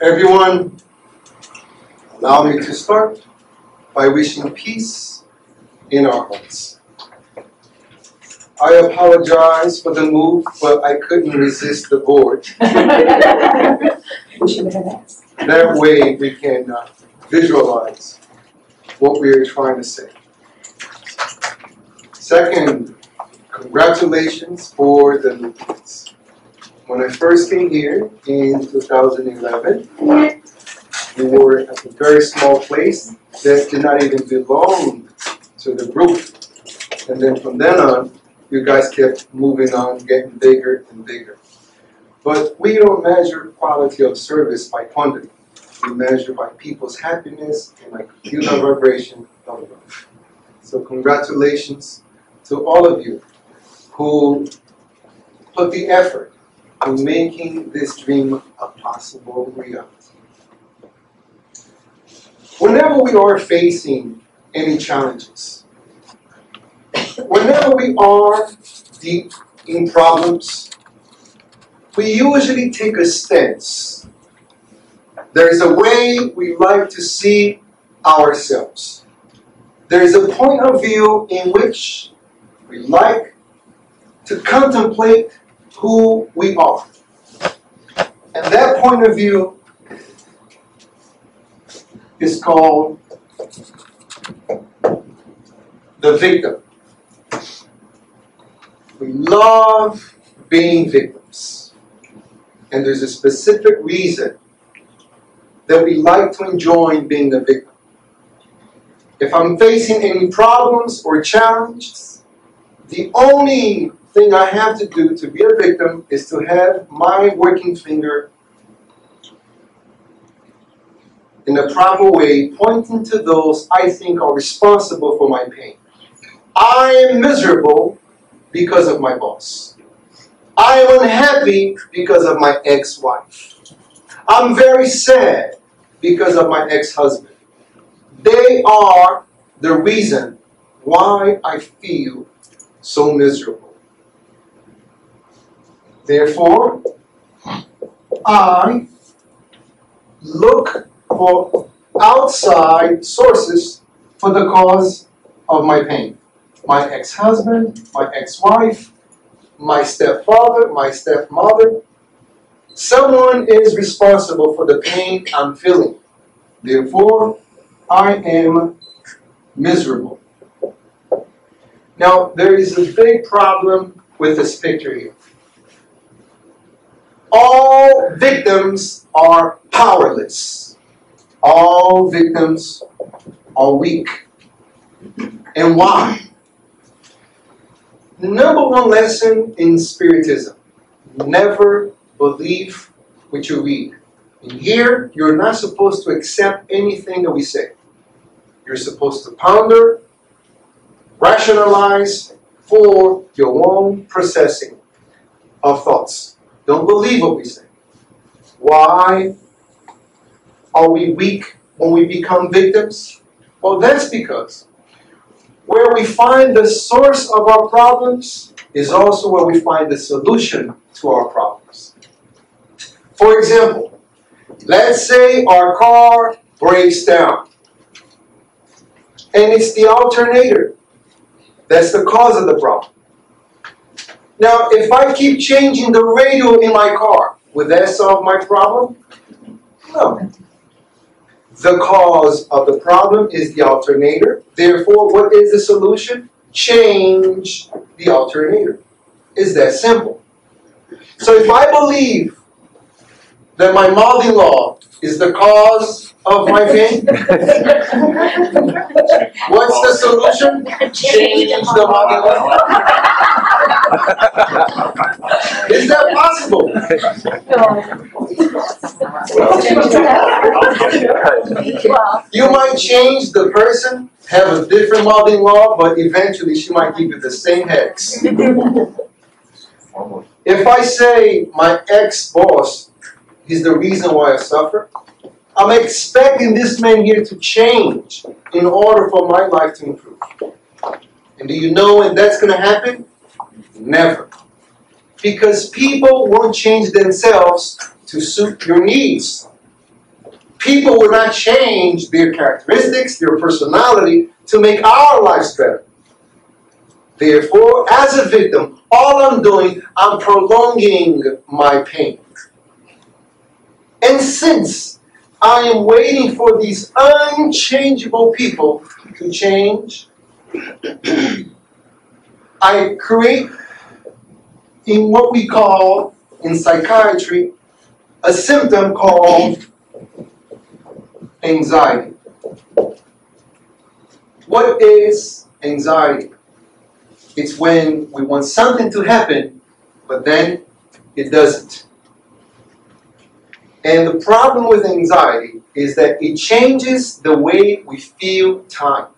Everyone, allow me to start by wishing peace in our hearts. I apologize for the move, but I couldn't resist the board. We should have asked. That way we can uh, visualize what we are trying to say. Second, congratulations for the movements. When I first came here in 2011, we were at a very small place that did not even belong to the group. And then from then on, you guys kept moving on, getting bigger and bigger. But we don't measure quality of service by quantity. We measure by people's happiness and feel the vibration of. So congratulations to all of you who put the effort in making this dream a possible reality. Whenever we are facing any challenges, whenever we are deep in problems, we usually take a stance. There's a way we like to see ourselves. There's a point of view in which we like to contemplate who we are. And that point of view is called the victim. We love being victims. And there's a specific reason that we like to enjoy being a victim. If I'm facing any problems or challenges, the only thing I have to do to be a victim is to have my working finger in a proper way, pointing to those I think are responsible for my pain. I am miserable because of my boss. I am unhappy because of my ex wife. I'm very sad because of my ex husband. They are the reason why I feel so miserable. Therefore, I look for outside sources for the cause of my pain. My ex husband, my ex wife, my stepfather, my stepmother. Someone is responsible for the pain I'm feeling. Therefore, I am miserable. Now, there is a big problem with this picture here. All victims are powerless. All victims are weak. And why? Number one lesson in Spiritism never believe what you read. And here, you're not supposed to accept anything that we say. You're supposed to ponder, rationalize for your own processing of thoughts. Don't believe what we say. Why are we weak when we become victims? Well, that's because where we find the source of our problems is also where we find the solution to our problems. For example, let's say our car breaks down and it's the alternator that's the cause of the problem. Now, if I keep changing the radio in my car, would that solve my problem? No. The cause of the problem is the alternator. Therefore, what is the solution? Change the alternator. Is that simple. So if I believe that my mother-in-law is the cause of my pain, what's the solution? Change the mother-in-law. Is that possible? You might change the person, have a different mother-in-law, but eventually she might give you the same hex. If I say my ex-boss is the reason why I suffer, I'm expecting this man here to change in order for my life to improve. And do you know when that's going to happen? Never. Because people won't change themselves to suit your needs. People will not change their characteristics, their personality to make our lives better. Therefore, as a victim, all I'm doing, I'm prolonging my pain. And since I am waiting for these unchangeable people to change, I create in what we call in psychiatry a symptom called anxiety. What is anxiety? It's when we want something to happen, but then it doesn't. And the problem with anxiety is that it changes the way we feel time.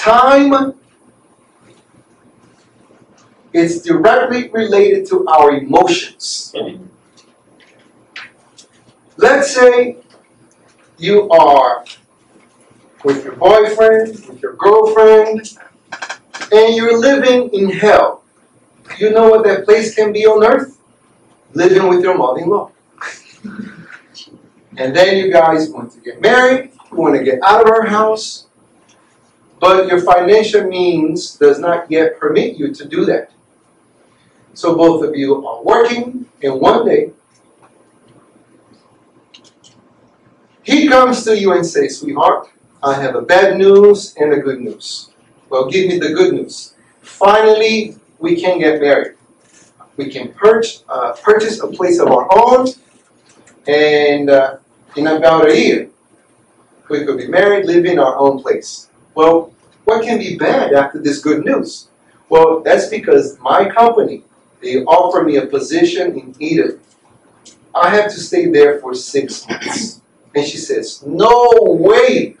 Time is directly related to our emotions. Let's say you are with your boyfriend, with your girlfriend, and you're living in hell. You know what that place can be on earth? Living with your mother in law. And then you guys want to get married, you want to get out of our house, but your financial means does not yet permit you to do that. So both of you are working, and one day he comes to you and says, Sweetheart, I have a bad news and a good news. Well, give me the good news. Finally, we can get married. We can purchase, uh, purchase a place of our own, and uh, in about a year, we could be married, live in our own place. Well, what can be bad after this good news? Well, that's because my company, they offer me a position in Italy. I have to stay there for six months. And she says, No way!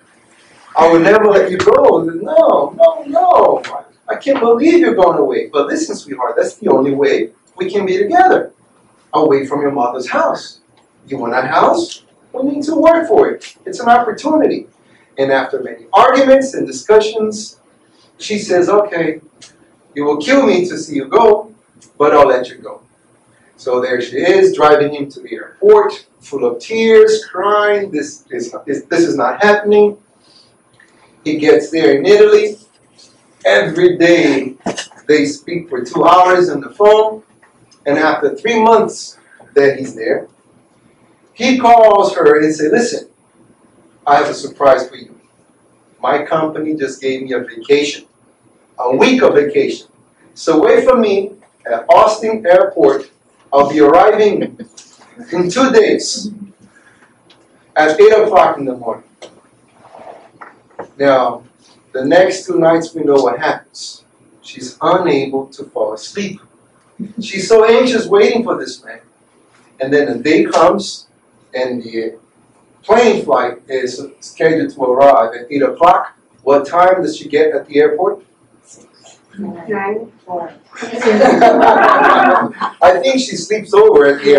I will never let you go. No, no, no. I can't believe you're going away. But listen, sweetheart, that's the only way we can be together. Away from your mother's house. You want that house? We need to work for it. It's an opportunity. And after many arguments and discussions, she says, Okay, you will kill me to see you go, but I'll let you go. So there she is, driving him to the airport, full of tears, crying. This is, this, this is not happening. He gets there in Italy. Every day they speak for two hours on the phone. And after three months that he's there, he calls her and says, Listen, I have a surprise for you. My company just gave me a vacation, a week of vacation. So wait for me at Austin Airport. I'll be arriving in two days at 8 o'clock in the morning. Now, the next two nights we know what happens. She's unable to fall asleep. She's so anxious waiting for this man. And then the day comes and the plane flight is scheduled to arrive at 8 o'clock. What time does she get at the airport? Nine. I think she sleeps over at the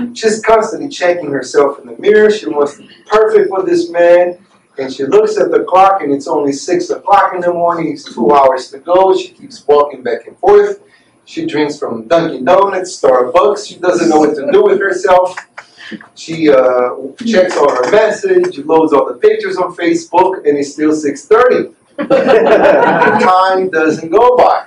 airport. She's constantly checking herself in the mirror. She wants to be perfect for this man. And she looks at the clock and it's only 6 o'clock in the morning. It's two hours to go. She keeps walking back and forth. She drinks from Dunkin' Donuts, Starbucks. She doesn't know what to do with herself. She uh, checks all her message, loads all the pictures on Facebook, and it's still 6.30. Time doesn't go by.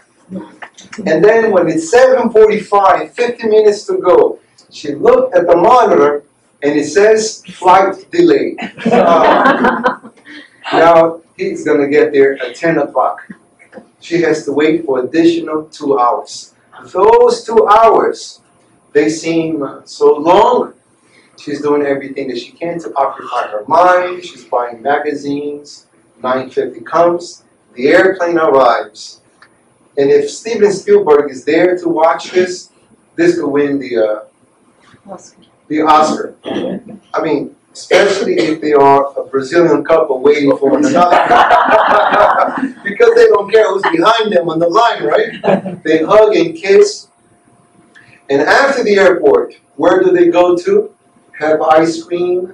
And then when it's 7.45, 50 minutes to go, she looked at the monitor and it says flight delayed. Uh, now he's going to get there at 10 o'clock. She has to wait for additional two hours. Those two hours, they seem so long. She's doing everything that she can to occupy her mind. She's buying magazines. 9.50 comes. The airplane arrives. And if Steven Spielberg is there to watch this, this could win the uh, the Oscar. I mean, especially if they are a Brazilian couple waiting for another because they don't care who's behind them on the line, right? They hug and kiss. And after the airport, where do they go to? Have ice cream,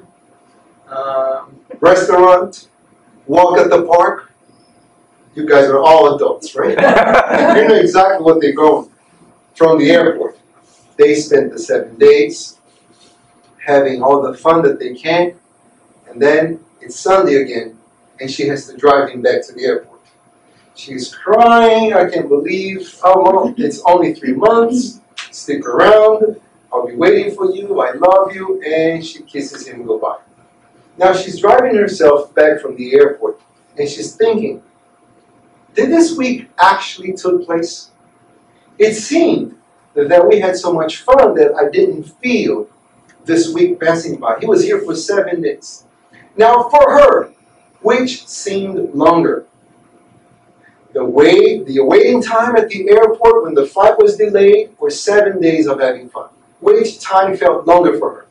um, restaurant, walk at the park. You guys are all adults, right? you know exactly what they go from the airport. They spend the seven days having all the fun that they can, and then it's Sunday again, and she has to drive him back to the airport. She's crying, I can't believe, oh, it's only three months, stick around, I'll be waiting for you, I love you, and she kisses him goodbye. Now she's driving herself back from the airport, and she's thinking, did this week actually took place? It seemed that we had so much fun that I didn't feel this week passing by. He was here for seven days. Now, for her, which seemed longer? The wait, the waiting time at the airport when the flight was delayed, or seven days of having fun. Which time felt longer for her?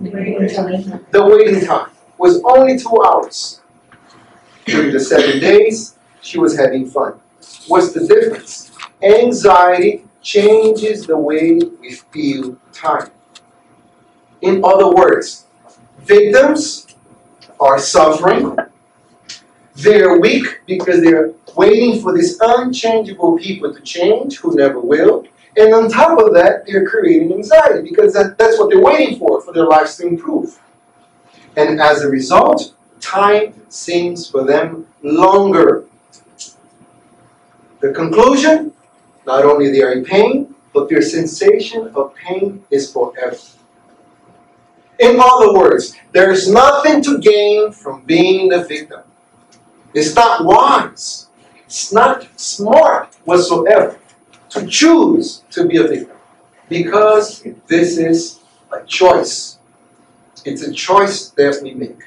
The waiting time the waiting time was only two hours. During the seven days, she was having fun. What's the difference? Anxiety changes the way we feel time. In other words, victims are suffering. They're weak because they're waiting for these unchangeable people to change who never will. And on top of that, they're creating anxiety because that, that's what they're waiting for, for their lives to improve. And as a result, time seems for them longer. The conclusion not only they are in pain, but their sensation of pain is forever. In other words, there is nothing to gain from being the victim. It's not wise. It's not smart whatsoever to choose to be a victim because this is a choice. It's a choice that we make.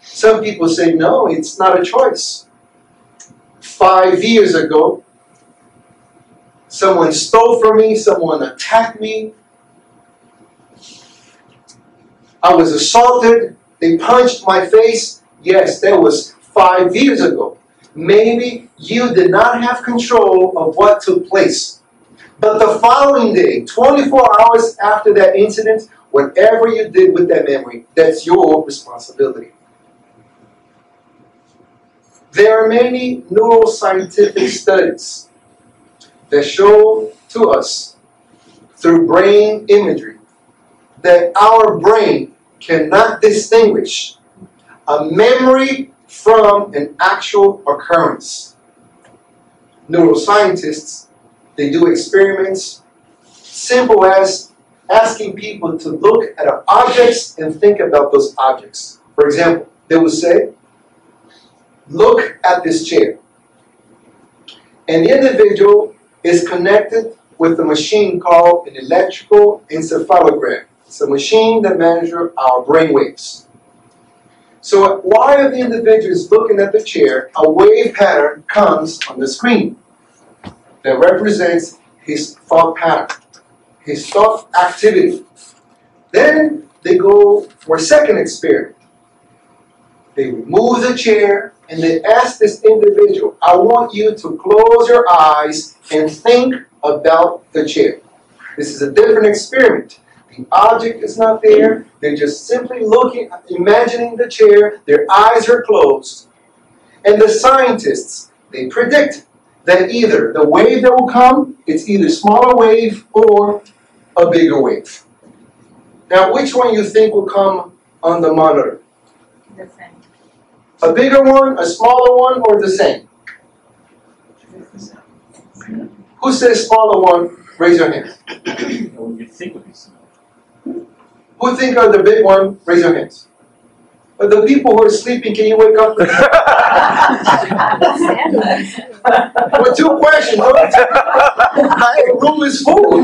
Some people say, no, it's not a choice. Five years ago, someone stole from me, someone attacked me, I was assaulted, they punched my face. Yes, that was five years ago. Maybe you did not have control of what took place. But the following day, 24 hours after that incident, whatever you did with that memory, that's your responsibility. There are many neuroscientific studies that show to us through brain imagery that our brain cannot distinguish a memory from an actual occurrence. Neuroscientists, they do experiments simple as asking people to look at objects and think about those objects. For example, they would say, look at this chair. And the individual is connected with a machine called an electrical encephalogram. It's a machine that measures our brain waves. So while the individual is looking at the chair, a wave pattern comes on the screen that represents his thought pattern, his thought activity. Then they go for a second experiment. They remove the chair and they ask this individual, I want you to close your eyes and think about the chair. This is a different experiment. The object is not there. They're just simply looking, imagining the chair. Their eyes are closed. And the scientists, they predict that either the wave that will come, it's either smaller wave or a bigger wave. Now, which one you think will come on the monitor? The same. A bigger one, a smaller one, or the same? Who says smaller one? Raise your hand. you think would be small. Who think are the big one? Raise your hands. But the people who are sleeping, can you wake up? With two questions. The room is full.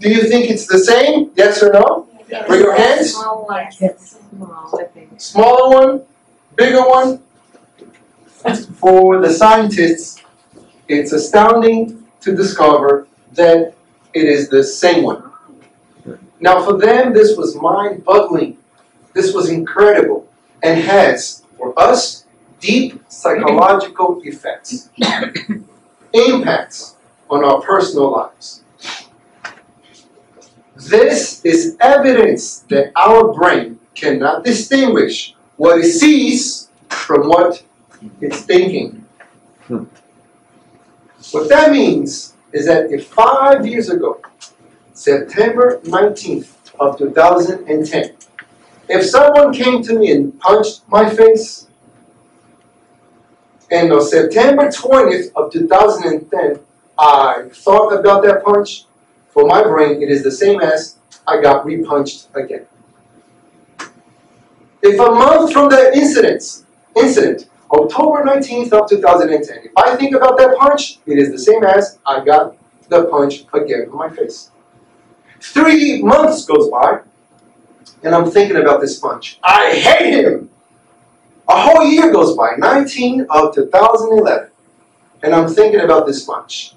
Do you think it's the same? Yes or no? Raise your hands. Small one. Small, Smaller one, bigger one. For the scientists, it's astounding to discover that it is the same one. Now, for them, this was mind boggling. This was incredible and has, for us, deep psychological effects, impacts on our personal lives. This is evidence that our brain cannot distinguish what it sees from what it's thinking. Hmm. What that means is that if five years ago September 19th, of 2010. If someone came to me and punched my face, and on September 20th of 2010, I thought about that punch, for my brain, it is the same as I got repunched again. If a month from the incident, incident, October 19th of 2010, if I think about that punch, it is the same as I got the punch again on my face. Three months goes by, and I'm thinking about this punch. I hate him! A whole year goes by, 19 of 2011, and I'm thinking about this punch.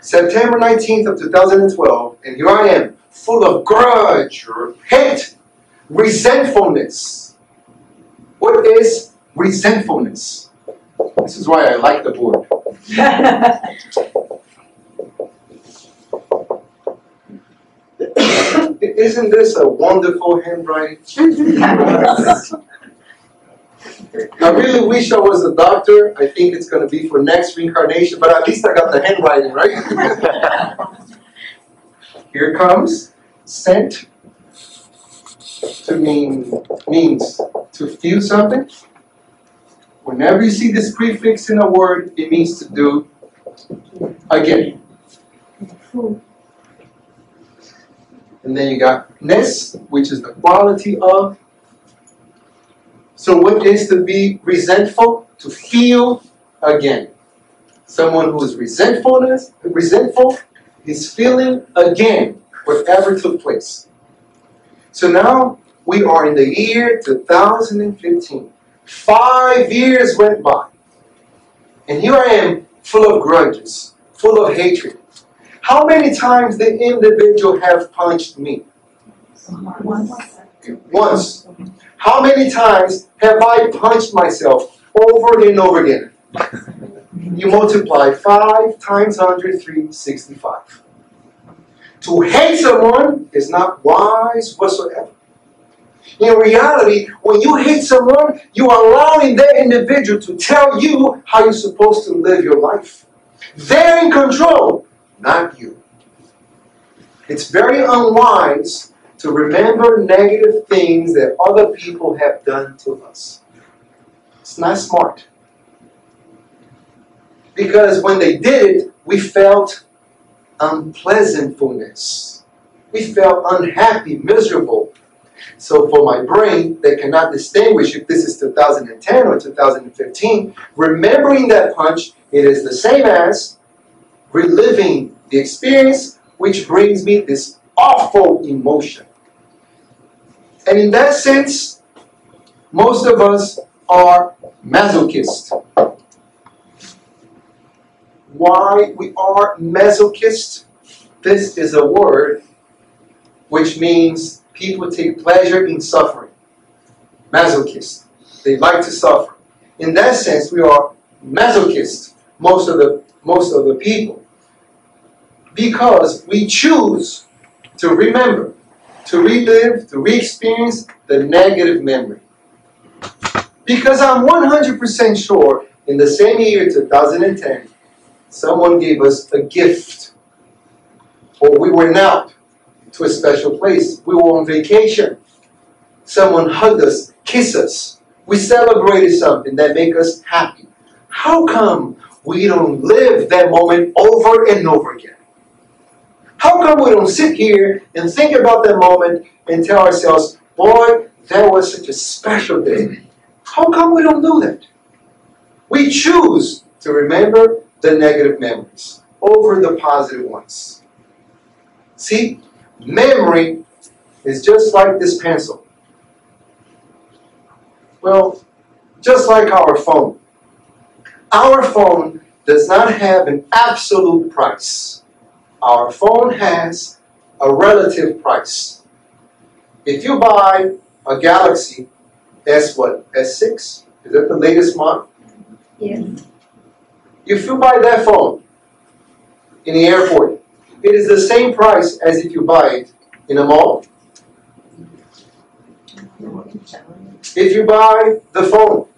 September 19th of 2012, and here I am, full of grudge hate, resentfulness. What is resentfulness? This is why I like the board. Isn't this a wonderful handwriting? I really wish I was a doctor. I think it's going to be for next reincarnation, but at least I got the handwriting right. Here comes sent to mean means to feel something. Whenever you see this prefix in a word, it means to do again. And then you got ness, which is the quality of. So what is to be resentful? To feel again. Someone who is resentfulness, resentful is feeling again whatever took place. So now we are in the year 2015. Five years went by. And here I am, full of grudges, full of hatred. How many times the individual have punched me? Once. How many times have I punched myself over and over again? You multiply 5 times 100, 365. To hate someone is not wise whatsoever. In reality, when you hate someone, you are allowing that individual to tell you how you're supposed to live your life. They're in control, not you. It's very unwise to remember negative things that other people have done to us. It's not smart. Because when they did it, we felt unpleasantfulness. We felt unhappy, miserable. So for my brain that cannot distinguish if this is 2010 or 2015, remembering that punch, it is the same as reliving the experience which brings me this awful emotion. And in that sense, most of us are masochists. Why we are masochists? This is a word which means people take pleasure in suffering. Masochists. They like to suffer. In that sense, we are masochists, most of the most of the people. Because we choose to remember, to relive, to re-experience the negative memory. Because I'm 100% sure in the same year 2010, someone gave us a gift. Or we went out to a special place. We were on vacation. Someone hugged us, kissed us. We celebrated something that made us happy. How come we don't live that moment over and over again? How come we don't sit here and think about that moment and tell ourselves, boy, that was such a special day? How come we don't do that? We choose to remember the negative memories over the positive ones. See, memory is just like this pencil. Well, just like our phone. Our phone does not have an absolute price. Our phone has a relative price. If you buy a Galaxy S what? S6? Is that the latest model? Yeah. If you buy that phone in the airport, it is the same price as if you buy it in a mall. If you buy the phone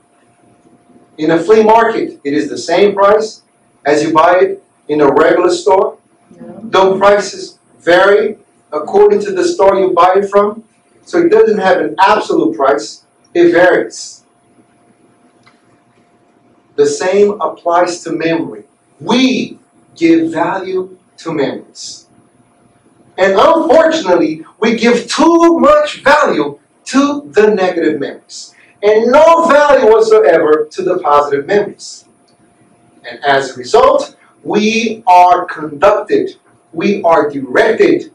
in a flea market, it is the same price as you buy it in a regular store. No. Though prices vary, according to the store you buy it from. So it doesn't have an absolute price, it varies. The same applies to memory. We give value to memories. And unfortunately, we give too much value to the negative memories and no value whatsoever to the positive memories. And as a result, we are conducted, we are directed,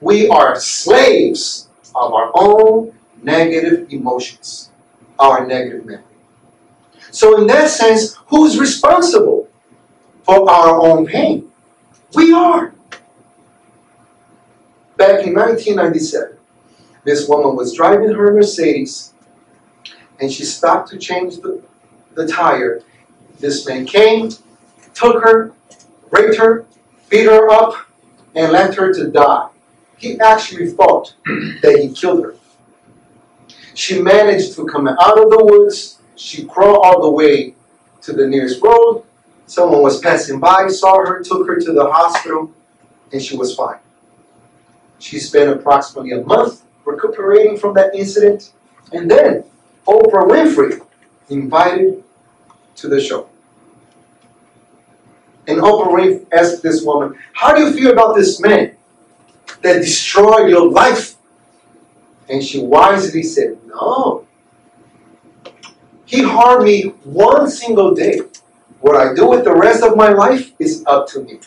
we are slaves of our own negative emotions, our negative memory. So, in that sense, who's responsible for our own pain? We are. Back in 1997, this woman was driving her Mercedes and she stopped to change the, the tire. This man came, took her, raped her, beat her up, and left her to die. He actually thought that he killed her. She managed to come out of the woods. She crawled all the way to the nearest road. Someone was passing by, saw her, took her to the hospital, and she was fine. She spent approximately a month recuperating from that incident. And then Oprah Winfrey invited to the show. And Oprah Winfrey asked this woman, How do you feel about this man that destroyed your life? And she wisely said, No. He harmed me one single day. What I do with the rest of my life is up to me.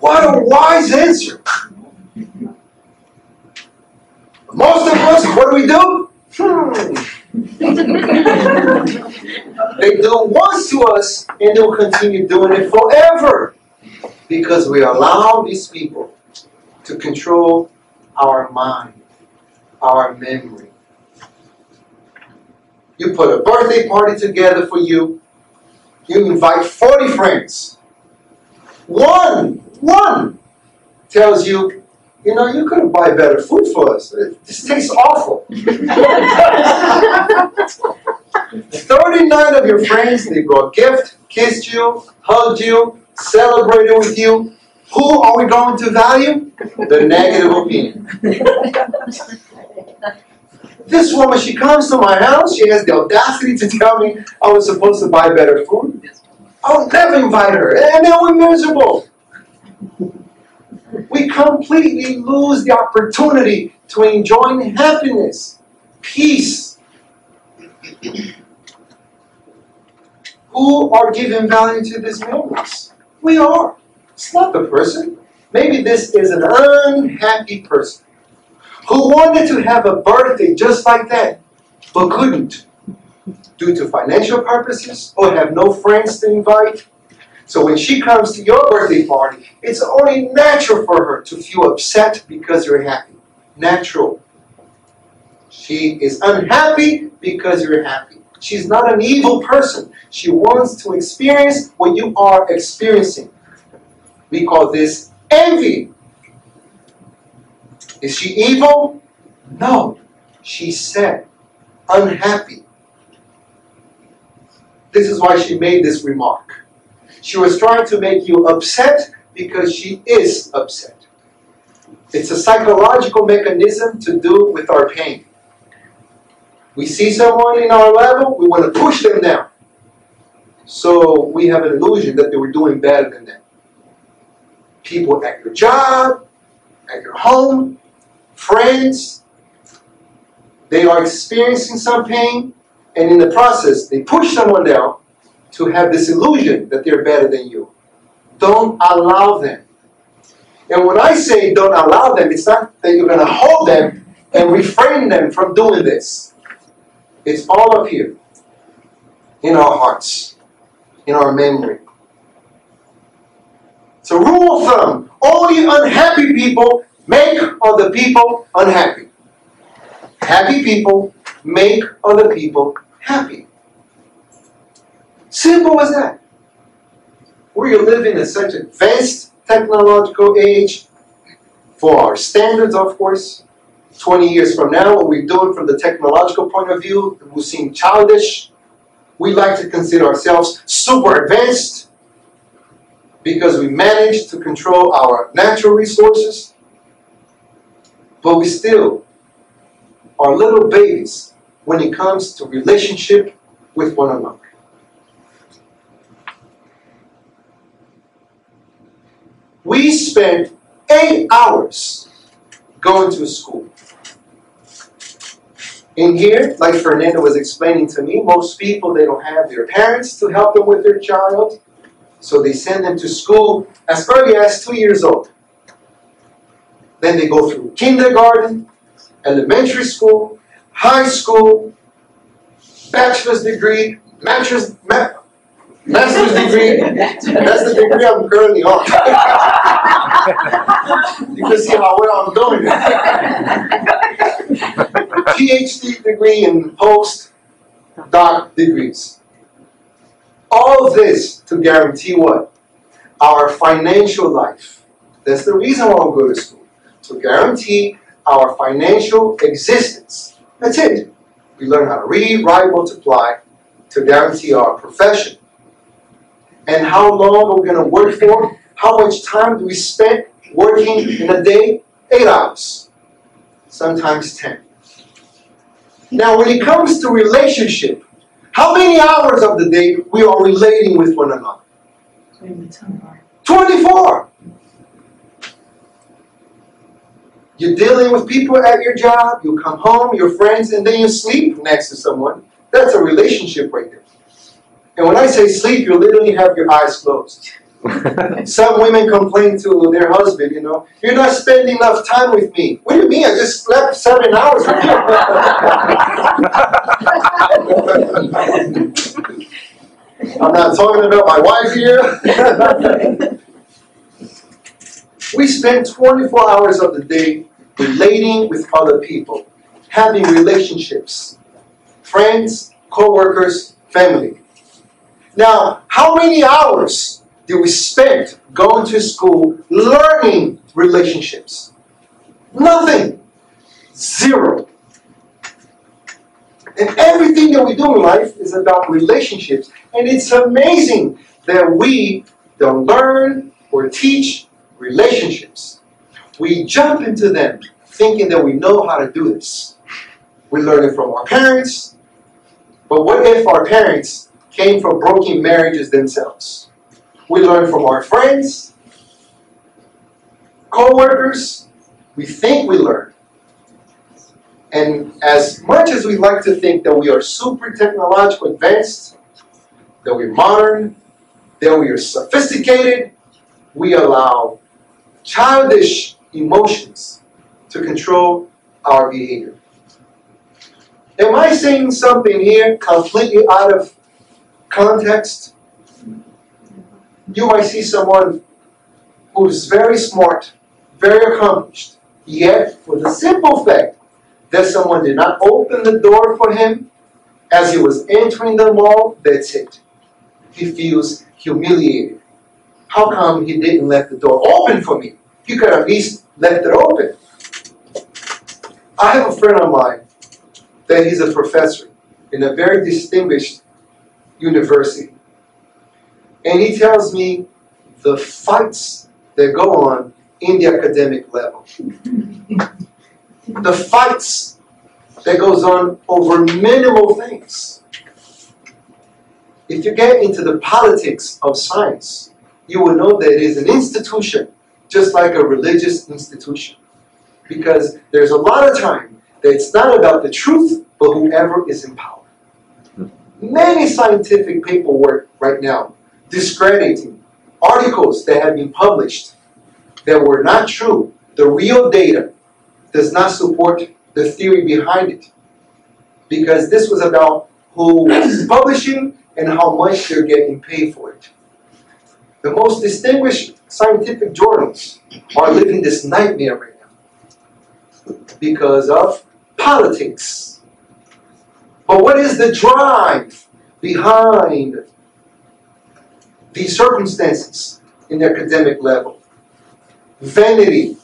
What a wise answer. Most of us, what do we do? They do once to us and they'll continue doing it forever because we allow these people to control our mind, our memory. You put a birthday party together for you, you invite 40 friends. One, one tells you, you know, you couldn't buy better food for us. This tastes awful. 39 of your friends, they brought gift, kissed you, hugged you, celebrated with you. Who are we going to value? The negative opinion. This woman, she comes to my house, she has the audacity to tell me I was supposed to buy better food. I'll never invite her, and then we're miserable we completely lose the opportunity to enjoy happiness, peace. Who are giving value to these memories? We are. It's not the person. Maybe this is an unhappy person who wanted to have a birthday just like that, but couldn't due to financial purposes or have no friends to invite so when she comes to your birthday party, it's only natural for her to feel upset because you're happy. Natural. She is unhappy because you're happy. She's not an evil person. She wants to experience what you are experiencing. We call this envy. Is she evil? No. She's sad, unhappy. This is why she made this remark. She was trying to make you upset because she is upset. It's a psychological mechanism to do with our pain. We see someone in our level, we want to push them down. So we have an illusion that they were doing better than them. People at your job, at your home, friends, they are experiencing some pain, and in the process, they push someone down to have this illusion that they're better than you. Don't allow them. And when I say don't allow them, it's not that you're going to hold them and refrain them from doing this. It's all up here in our hearts, in our memory. So, rule of thumb only unhappy people make other people unhappy. Happy people make other people happy. Simple as that. We are living in such advanced technological age for our standards, of course. 20 years from now, what we're doing from the technological point of view will seem childish. We like to consider ourselves super advanced because we manage to control our natural resources. but we still are little babies when it comes to relationship with one another. We spent eight hours going to school. In here, like Fernando was explaining to me, most people they don't have their parents to help them with their child, so they send them to school as early as two years old. Then they go through kindergarten, elementary school, high school, bachelor's degree, master's, ma- master's degree. That's the degree I'm currently on. you can see how well I'm doing. PhD degree and post doc degrees. All of this to guarantee what? Our financial life. That's the reason why we go to school. To guarantee our financial existence. That's it. We learn how to read, write, multiply to guarantee our profession. And how long are we going to work for? How much time do we spend working in a day? Eight hours. Sometimes ten. Now, when it comes to relationship, how many hours of the day we are relating with one another? 24. 24. You're dealing with people at your job, you come home, your friends, and then you sleep next to someone. That's a relationship right there. And when I say sleep, you literally have your eyes closed. Some women complain to their husband, you know, you're not spending enough time with me. What do you mean? I just slept seven hours with you. I'm not talking about my wife here. we spend 24 hours of the day relating with other people, having relationships, friends, co-workers, family. Now, how many hours do we spend going to school learning relationships? Nothing. Zero. And everything that we do in life is about relationships. And it's amazing that we don't learn or teach relationships. We jump into them thinking that we know how to do this. We learn it from our parents. But what if our parents came from broken marriages themselves? We learn from our friends, co-workers. We think we learn. And as much as we like to think that we are super technological advanced, that we're modern, that we are sophisticated, we allow childish emotions to control our behavior. Am I saying something here completely out of context? You might see someone who's very smart, very accomplished, yet for the simple fact that someone did not open the door for him as he was entering the mall, that's it. He feels humiliated. How come he didn't let the door open for me? He could at least left it open. I have a friend of mine that he's a professor in a very distinguished university. And he tells me the fights that go on in the academic level. the fights that goes on over minimal things. If you get into the politics of science, you will know that it is an institution, just like a religious institution. Because there's a lot of time that it's not about the truth, but whoever is in power. Many scientific paperwork right now discrediting articles that have been published that were not true. The real data does not support the theory behind it. Because this was about who was publishing and how much they're getting paid for it. The most distinguished scientific journals are living this nightmare right now because of politics. But what is the drive behind these circumstances in the academic level? Vanity.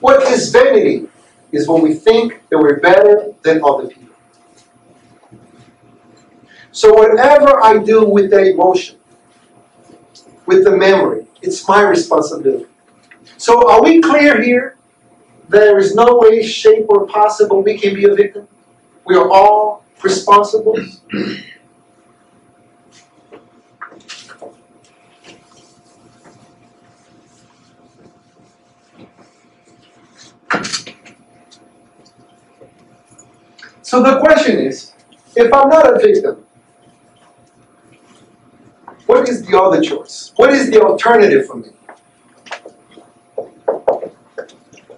What is vanity? Is when we think that we're better than other people. So whatever I do with the emotion, with the memory, it's my responsibility. So are we clear here? there is no way, shape, or possible we can be a victim? We are all responsible. So the question is if I'm not a victim, what is the other choice? What is the alternative for me?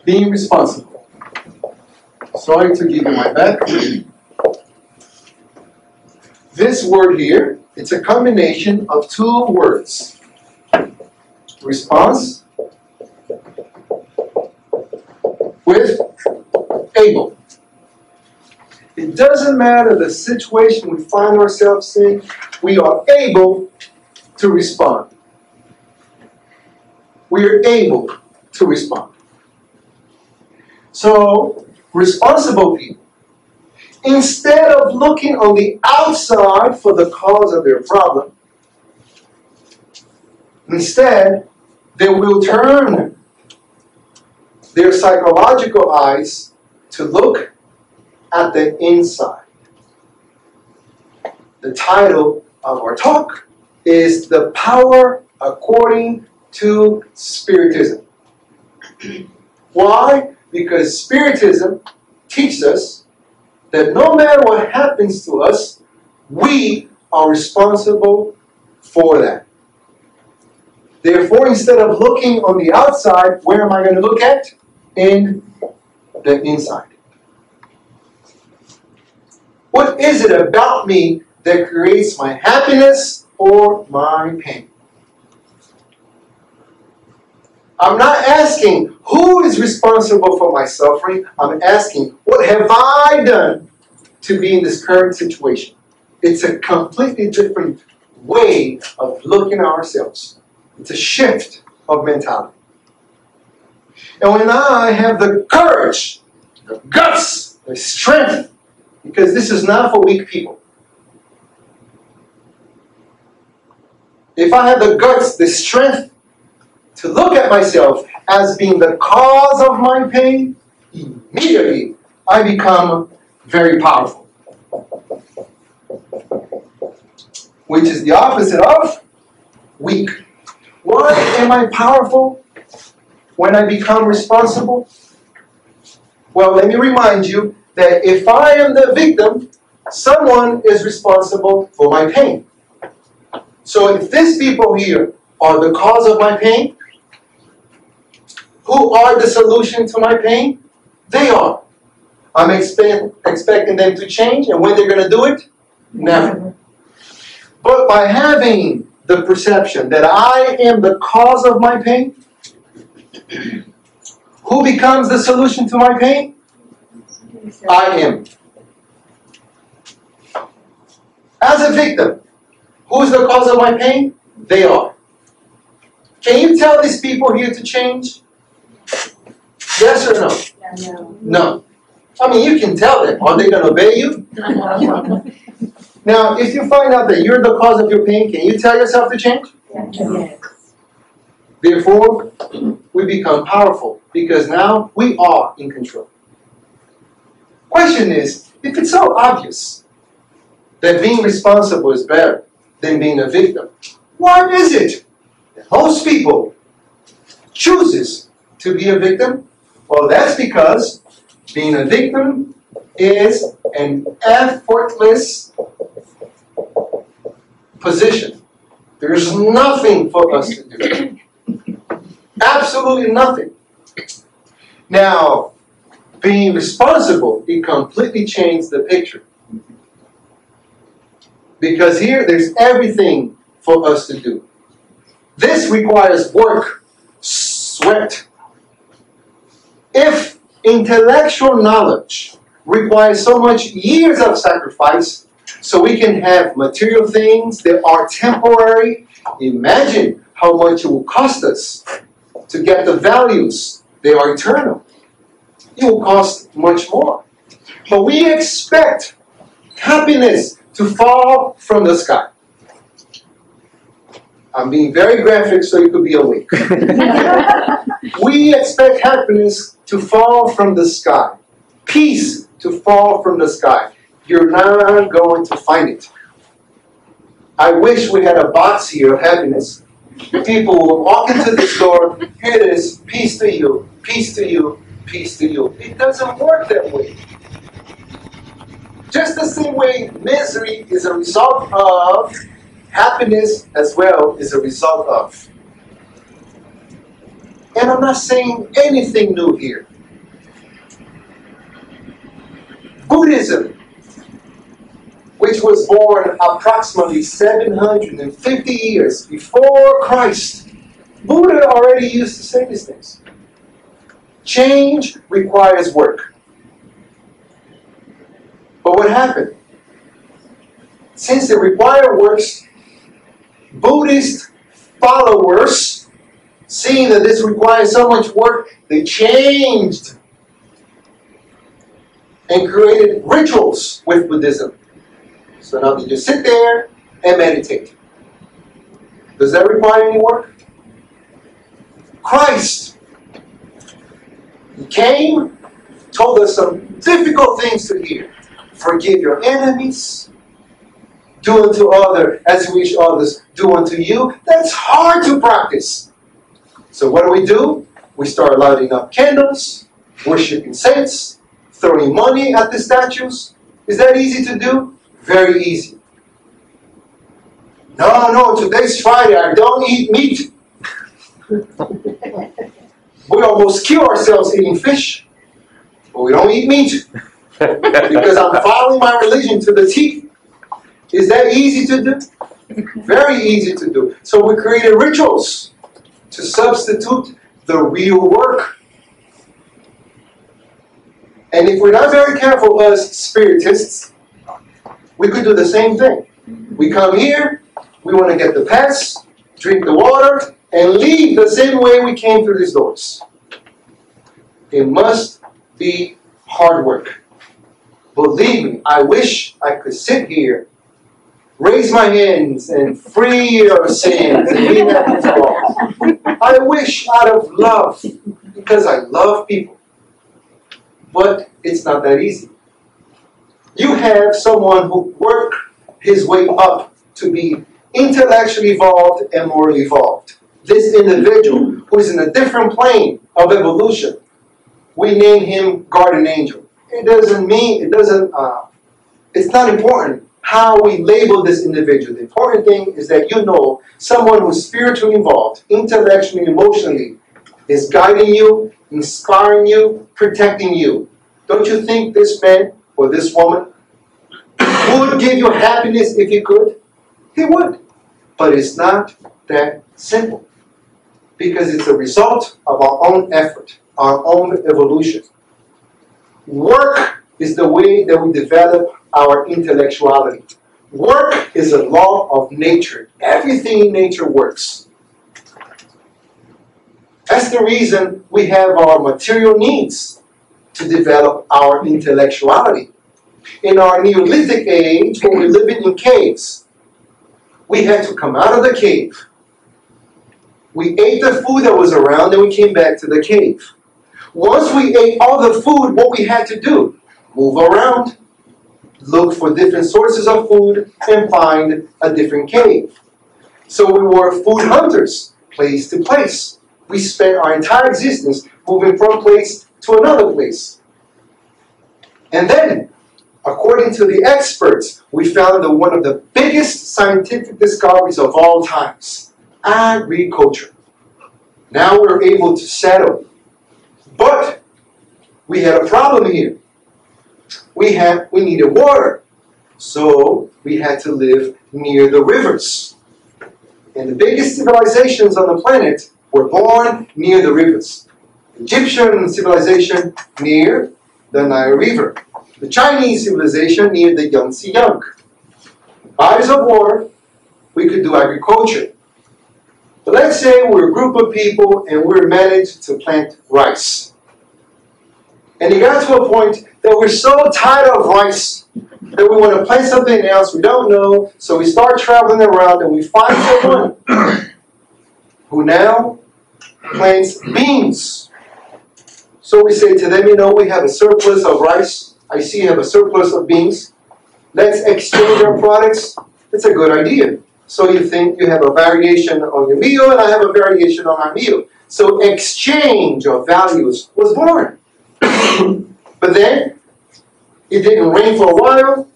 Being responsible. Sorry to give you my back. This word here, it's a combination of two words. Response with able. It doesn't matter the situation we find ourselves in, we are able to respond. We are able to respond. So, responsible people, instead of looking on the outside for the cause of their problem, instead, they will turn their psychological eyes to look at the inside. The title of our talk is The Power According to Spiritism. Why? Because Spiritism teaches us that no matter what happens to us, we are responsible for that. Therefore, instead of looking on the outside, where am I going to look at? In the inside. What is it about me that creates my happiness or my pain? I'm not asking is responsible for my suffering. I'm asking what have I done to be in this current situation? It's a completely different way of looking at ourselves. It's a shift of mentality. And when I have the courage, the guts, the strength, because this is not for weak people. If I have the guts, the strength to look at myself as being the cause of my pain, immediately I become very powerful. Which is the opposite of weak. Why am I powerful when I become responsible? Well, let me remind you that if I am the victim, someone is responsible for my pain. So if these people here are the cause of my pain, who are the solution to my pain? They are. I'm expect, expecting them to change, and when they're going to do it? Never. But by having the perception that I am the cause of my pain, who becomes the solution to my pain? I am. As a victim, who is the cause of my pain? They are. Can you tell these people here to change? Yes or no? No. No. I mean, you can tell them. Are they going to obey you? Now, if you find out that you're the cause of your pain, can you tell yourself to change? Yes. Therefore, we become powerful because now we are in control. Question is if it's so obvious that being responsible is better than being a victim, why is it that most people chooses to be a victim? Well, that's because being a victim is an effortless position. There's nothing for us to do. Absolutely nothing. Now, being responsible, it completely changed the picture. Because here, there's everything for us to do. This requires work, sweat. If intellectual knowledge requires so much years of sacrifice, so we can have material things that are temporary, imagine how much it will cost us to get the values, they are eternal. It will cost much more. But we expect happiness to fall from the sky. I'm being very graphic so you could be awake. we expect happiness to fall from the sky, peace to fall from the sky, you're not going to find it. I wish we had a box here of happiness. People will walk into the store, here it is, peace to you, peace to you, peace to you. It doesn't work that way. Just the same way misery is a result of, happiness as well is a result of. And I'm not saying anything new here. Buddhism, which was born approximately 750 years before Christ, Buddha already used to say these things. Change requires work. But what happened? Since it required works, Buddhist followers, seeing that this requires so much work, they changed and created rituals with Buddhism. So now they just sit there and meditate. Does that require any work? Christ he came, told us some difficult things to hear. Forgive your enemies. Do unto other as you wish others do unto you. That's hard to practice. So what do we do? We start lighting up candles, worshiping saints, throwing money at the statues. Is that easy to do? Very easy. No, no, today's Friday. I don't eat meat. we almost kill ourselves eating fish, but we don't eat meat because I'm following my religion to the T. Is that easy to do? Very easy to do. So we created rituals to substitute the real work. And if we're not very careful as spiritists, we could do the same thing. We come here, we want to get the pass, drink the water, and leave the same way we came through these doors. It must be hard work. Believe me, I wish I could sit here, raise my hands, and free your sins and leave at the cross. I wish out of love, because I love people. But it's not that easy. You have someone who worked his way up to be intellectually evolved and morally evolved. This individual who is in a different plane of evolution, we name him guardian angel. It doesn't mean, it doesn't, uh, it's not important how we label this individual. The important thing is that you know someone who's spiritually involved, intellectually, emotionally, is guiding you, inspiring you, protecting you. Don't you think this man or this woman would give you happiness if he could? He would. But it's not that simple. Because it's a result of our own effort, our own evolution. Work is the way that we develop our intellectuality. Work is a law of nature. Everything in nature works. That's the reason we have our material needs to develop our intellectuality. In our Neolithic age, when we're living in caves, we had to come out of the cave. We ate the food that was around, and we came back to the cave. Once we ate all the food, what we had to do? Move around, look for different sources of food, and find a different cave. So we were food hunters, place to place. We spent our entire existence moving from place to another place. And then, according to the experts, we found that one of the biggest scientific discoveries of all times agriculture. Now we're able to settle. But we had a problem here. We had we needed water. So we had to live near the rivers. And the biggest civilizations on the planet were born near the rivers. Egyptian civilization near the Nile River. The Chinese civilization near the Yangtze Yang. Bodies of water, we could do agriculture. But let's say we're a group of people and we're managed to plant rice. And it got to a point that we're so tired of rice that we want to plant something else we don't know, so we start traveling around and we find someone who now plants beans. So we say to them, you know, we have a surplus of rice. I see you have a surplus of beans. Let's exchange our products. It's a good idea. So you think you have a variation on your meal, and I have a variation on my meal. So exchange of values was born. but then it didn't rain for a while.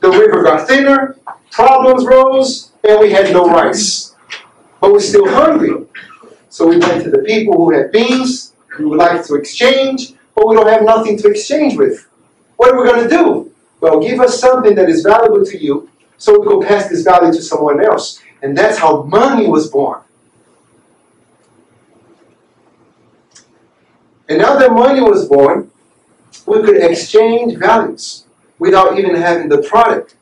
The river got thinner, problems rose, and we had no rice. But we're still hungry. So we went to the people who had beans, we would like to exchange, but we don't have nothing to exchange with. What are we going to do? Well, give us something that is valuable to you so we go pass this value to someone else. And that's how money was born. And now that money was born, we could exchange values without even having the product.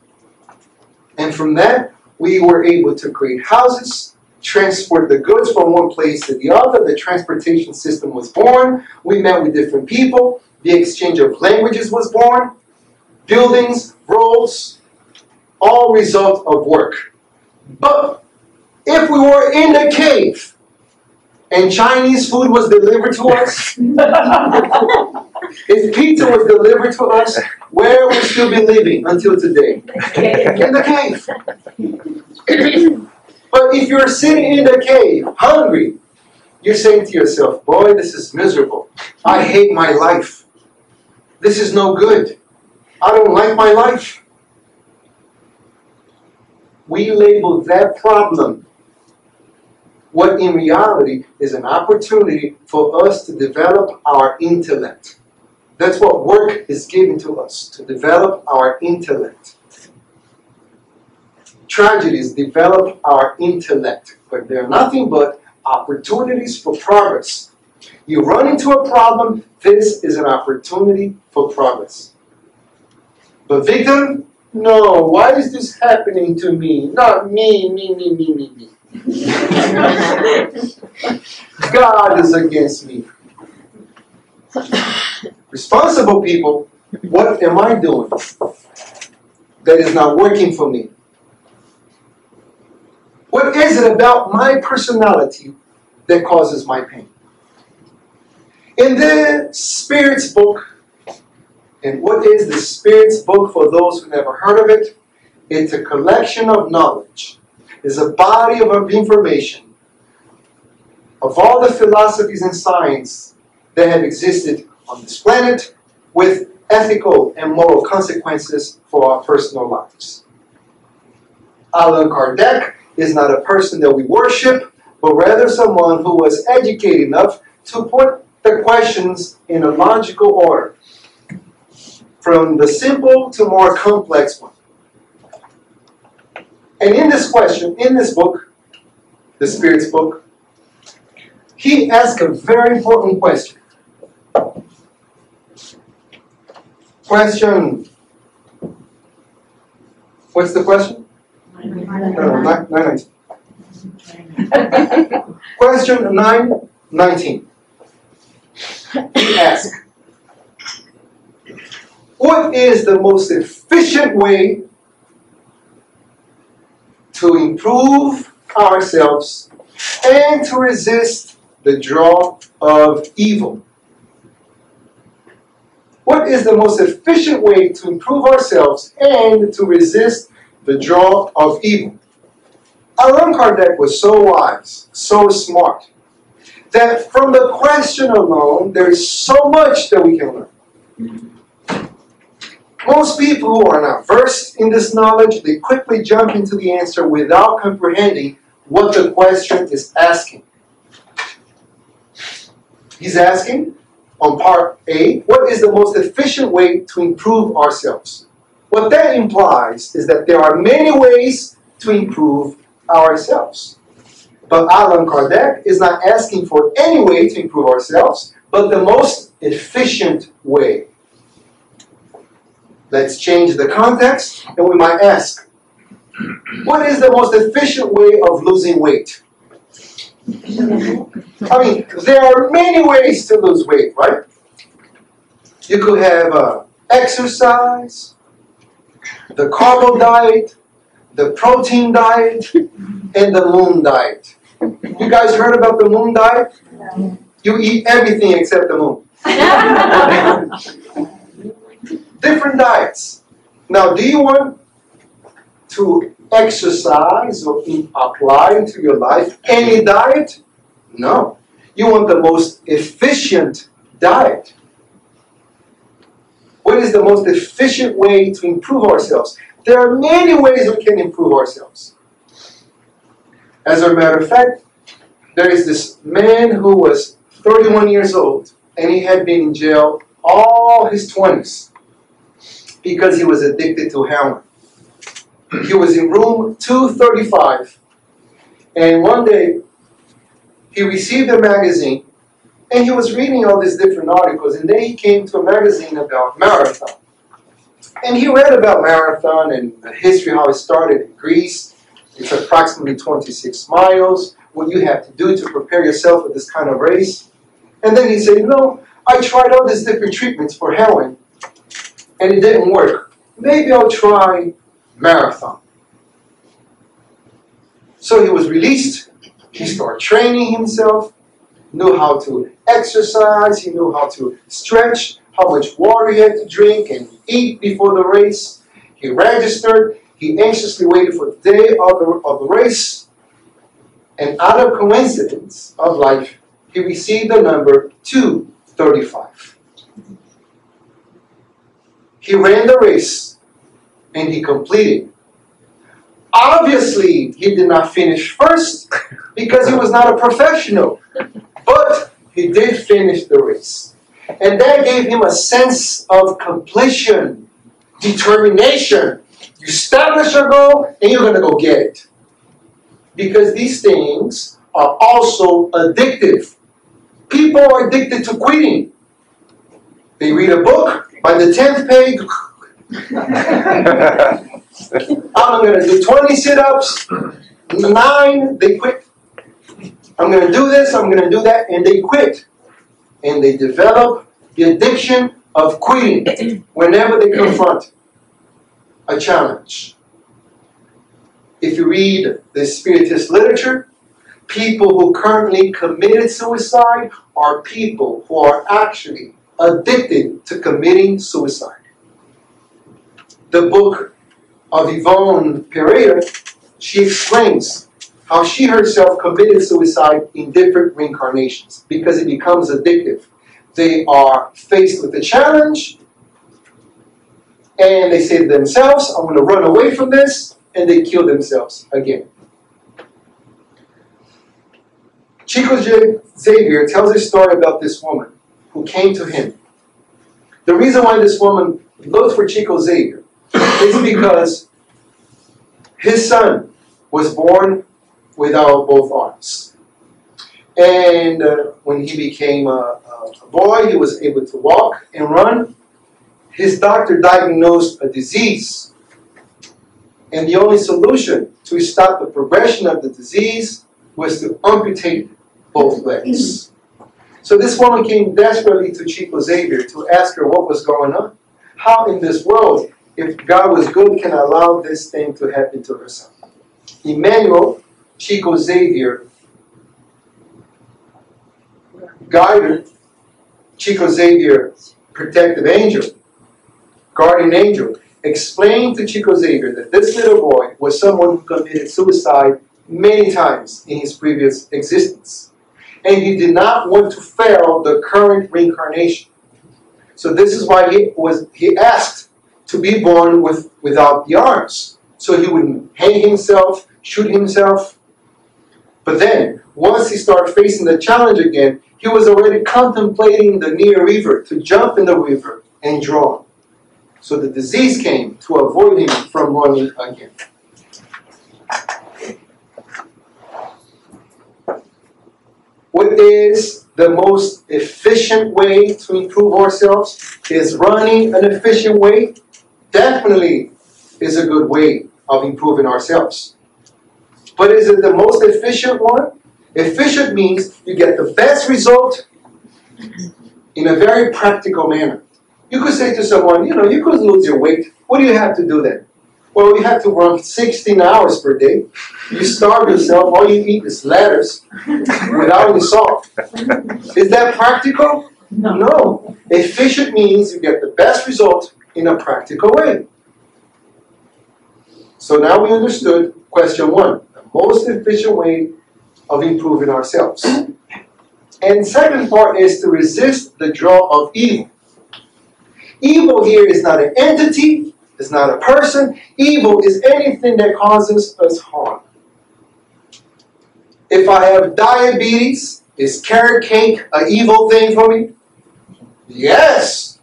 And from that, we were able to create houses, transport the goods from one place to the other. The transportation system was born. We met with different people. The exchange of languages was born. Buildings, roads, all result of work. But if we were in a cave and Chinese food was delivered to us, if pizza was delivered to us, where would we still be living until today? In the cave. but if you're sitting in the cave, hungry, you're saying to yourself, boy, this is miserable. I hate my life. This is no good. I don't like my life. We label that problem what in reality is an opportunity for us to develop our intellect. That's what work is given to us, to develop our intellect. Tragedies develop our intellect, but they're nothing but opportunities for progress. You run into a problem, this is an opportunity for progress. But victim, no, why is this happening to me? Not me, me, me, me, me, me. God is against me. Responsible people, what am I doing that is not working for me? What is it about my personality that causes my pain? In the Spirit's book, and what is the Spirit's book for those who never heard of it? It's a collection of knowledge. It's a body of information of all the philosophies and science that have existed on this planet with ethical and moral consequences for our personal lives. Allan Kardec is not a person that we worship, but rather someone who was educated enough to put the questions in a logical order, from the simple to more complex one. And in this question, in this book, the Spirit's book, he asked a very important question. Question. What's the question? No, no, 919. Question 919. He asked, What is the most efficient way to improve ourselves and to resist the draw of evil? What is the most efficient way to improve ourselves and to resist the draw of evil? Allan Kardec was so wise, so smart, that from the question alone, there is so much that we can learn. Most people who are not versed in this knowledge, they quickly jump into the answer without comprehending what the question is asking. He's asking, on part A, what is the most efficient way to improve ourselves? What that implies is that there are many ways to improve ourselves. But Allan Kardec is not asking for any way to improve ourselves, but the most efficient way. Let's change the context and we might ask, what is the most efficient way of losing weight? I mean, there are many ways to lose weight, right? You could have uh, exercise, the carbo diet, the protein diet, and the moon diet. You guys heard about the moon diet? You eat everything except the moon. Different diets. Now, do you want to exercise or apply into your life any diet? No. You want the most efficient diet. What is the most efficient way to improve ourselves? There are many ways we can improve ourselves. As a matter of fact, there is this man who was 31 years old and he had been in jail all his 20s because he was addicted to heroin. He was in room 235 and one day he received a magazine and he was reading all these different articles and then he came to a magazine about marathon. And he read about marathon and the history, how it started in Greece. It's approximately 26 miles, what you have to do to prepare yourself for this kind of race. And then he said, you know, I tried all these different treatments for heroin and it didn't work. Maybe I'll try marathon. So he was released. He started training himself, knew how to exercise, he knew how to stretch, how much water he had to drink and eat before the race. He registered, he anxiously waited for the day of the, of the race. And out of coincidence of life, he received the number 235. He ran the race and he completed. Obviously, he did not finish first because he was not a professional, but he did finish the race. And that gave him a sense of completion, determination. You establish a goal and you're going to go get it. Because these things are also addictive. People are addicted to quitting. They read a book, by the 10th page, I'm going to do 20 sit ups, nine, they quit. I'm going to do this, I'm going to do that, and they quit. And they develop the addiction of quitting whenever they confront a challenge. If you read the Spiritist literature, people who currently committed suicide are people who are actually addicted to committing suicide. The book of Yvonne Pereira, she explains how she herself committed suicide in different reincarnations because it becomes addictive. They are faced with a challenge and they say to themselves, I'm going to run away from this, and they kill themselves again. Chico Xavier tells a story about this woman who came to him. The reason why this woman looked for Chico Xavier is because his son was born without both arms. And uh, when he became a, a boy, he was able to walk and run. His doctor diagnosed a disease. And the only solution to stop the progression of the disease was to amputate both legs. So this woman came desperately to Chico Xavier to ask her what was going on. How in this world, if God was good, can allow this thing to happen to her son? Emmanuel, Chico Xavier, guided Chico Xavier, protective angel, guardian angel, explained to Chico Xavier that this little boy was someone who committed suicide many times in his previous existence and he did not want to fail the current reincarnation. So this is why he was he asked to be born with without the arms, so he wouldn't hang himself, shoot himself. But then, once he started facing the challenge again, he was already contemplating the near river to jump in the river and drown. So the disease came to avoid him from running again. What is the most efficient way to improve ourselves? Is running an efficient way? Definitely is a good way of improving ourselves. But is it the most efficient one? Efficient means you get the best result in a very practical manner. You could say to someone, you know, you could lose your weight. What do you have to do then? Well, you have to work 16 hours per day. You starve yourself, all you eat is letters without any salt. Is that practical? No. No. Efficient means you get the best result in a practical way. So now we understood question one the most efficient way of improving ourselves. And second part is to resist the draw of evil. Evil here is not an entity, it's not a person. Evil is anything that causes us harm. If I have diabetes, is carrot cake an evil thing for me? Yes.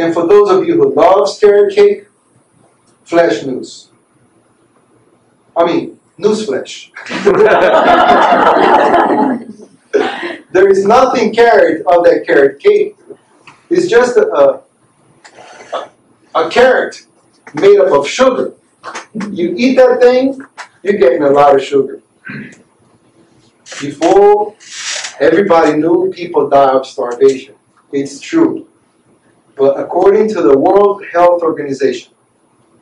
And for those of you who love carrot cake, flesh news. I mean, newsflash. there is nothing carrot of that carrot cake. It's just a, a, a carrot made up of sugar. You eat that thing, you're getting a lot of sugar. Before everybody knew people die of starvation. It's true. But according to the World Health Organization,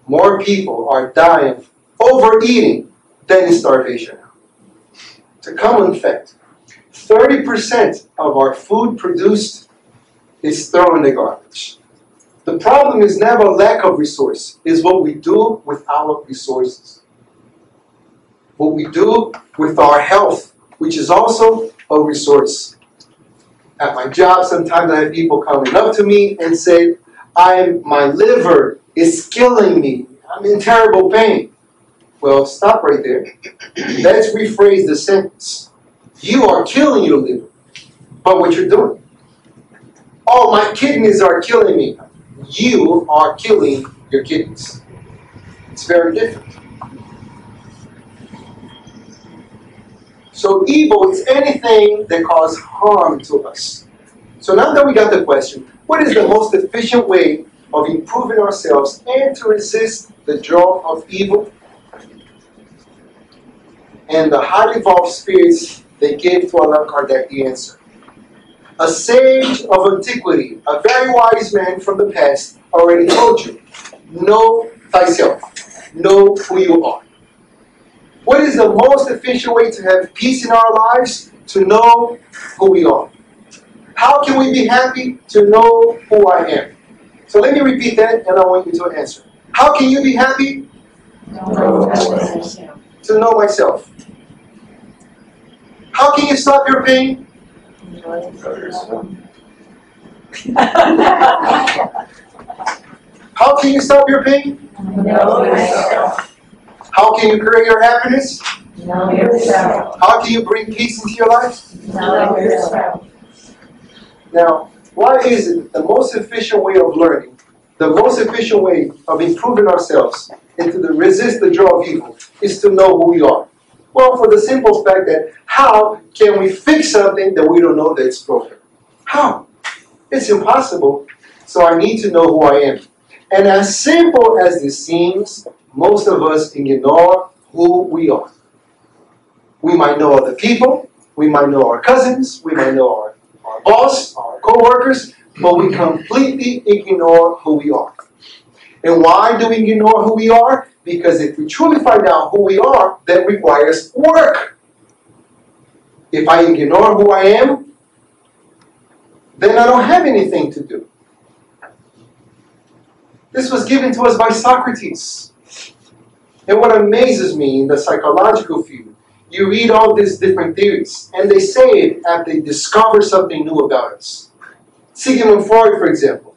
more people are dying overeating than starvation. It's a common fact. 30% of our food produced is thrown in the garbage. The problem is never lack of resource, is what we do with our resources. What we do with our health, which is also a resource. At my job, sometimes I have people coming up to me and say, I'm my liver is killing me. I'm in terrible pain. Well, stop right there. Let's rephrase the sentence. You are killing your liver by what you're doing. Oh, my kidneys are killing me. You are killing your kidneys. It's very different. So evil is anything that causes harm to us. So now that we got the question, what is the most efficient way of improving ourselves and to resist the draw of evil? And the highly evolved spirits, they gave to Allan Kardec the answer. A sage of antiquity, a very wise man from the past, already told you, know thyself, know who you are. What is the most efficient way to have peace in our lives? To know who we are. How can we be happy? To know who I am. So let me repeat that and I want you to answer. How can you be happy? To know myself. How can you stop your pain? How can you stop your pain? How can you create your happiness? How can you bring peace into your life? Now, why is it the most efficient way of learning, the most efficient way of improving ourselves and to resist the draw of evil is to know who we are? Well, for the simple fact that how can we fix something that we don't know that it's broken? How? It's impossible. So I need to know who I am. And as simple as this seems, most of us ignore who we are. We might know other people, we might know our cousins, we might know our, our boss, our co-workers, but we completely ignore who we are. And why do we ignore who we are? Because if we truly find out who we are, that requires work. If I ignore who I am, then I don't have anything to do. This was given to us by Socrates. And what amazes me in the psychological field, you read all these different theories, and they say it after they discover something new about us. Sigmund Freud, for example,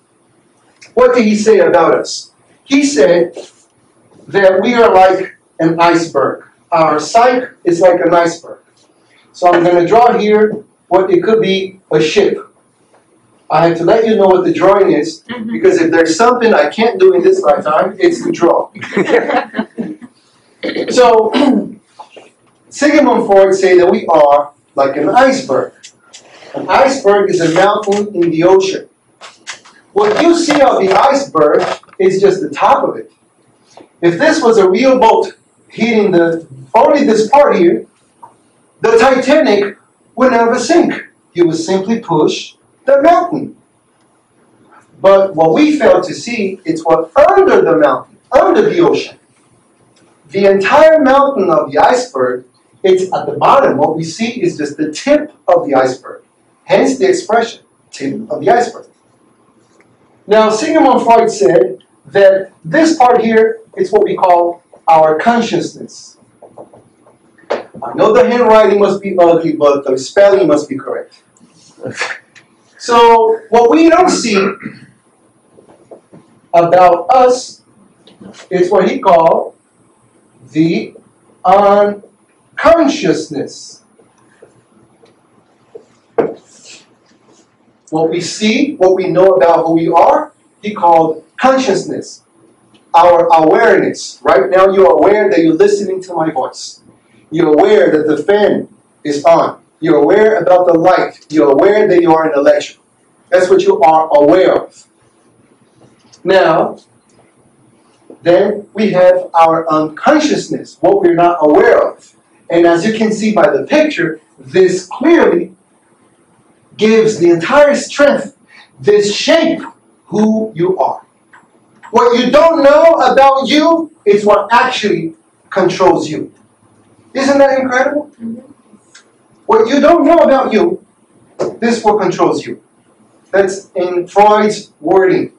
what did he say about us? He said that we are like an iceberg. Our psyche is like an iceberg. So I'm going to draw here what it could be a ship. I have to let you know what the drawing is mm-hmm. because if there's something I can't do in this lifetime, it's to draw. so Sigmund Freud say that we are like an iceberg. An iceberg is a mountain in the ocean. What you see of the iceberg is just the top of it. If this was a real boat hitting the only this part here, the Titanic would never sink. You would simply push the mountain. But what we fail to see is what under the mountain. under the ocean. The entire mountain of the iceberg, it's at the bottom. What we see is just the tip of the iceberg. Hence the expression, tip of the iceberg. Now, Sigmund Freud said that this part here is what we call our consciousness. I know the handwriting must be ugly, but the spelling must be correct. So, what we don't see about us is what he called the unconsciousness. What we see, what we know about who we are, he called consciousness, our awareness. Right now, you're aware that you're listening to my voice. You're aware that the fan is on. You're aware about the light. You're aware that you are in a lecture. That's what you are aware of. Now, then we have our unconsciousness, what we're not aware of. And as you can see by the picture, this clearly gives the entire strength, this shape, who you are. What you don't know about you is what actually controls you. Isn't that incredible? Mm-hmm. What you don't know about you, this what controls you. That's in Freud's wording.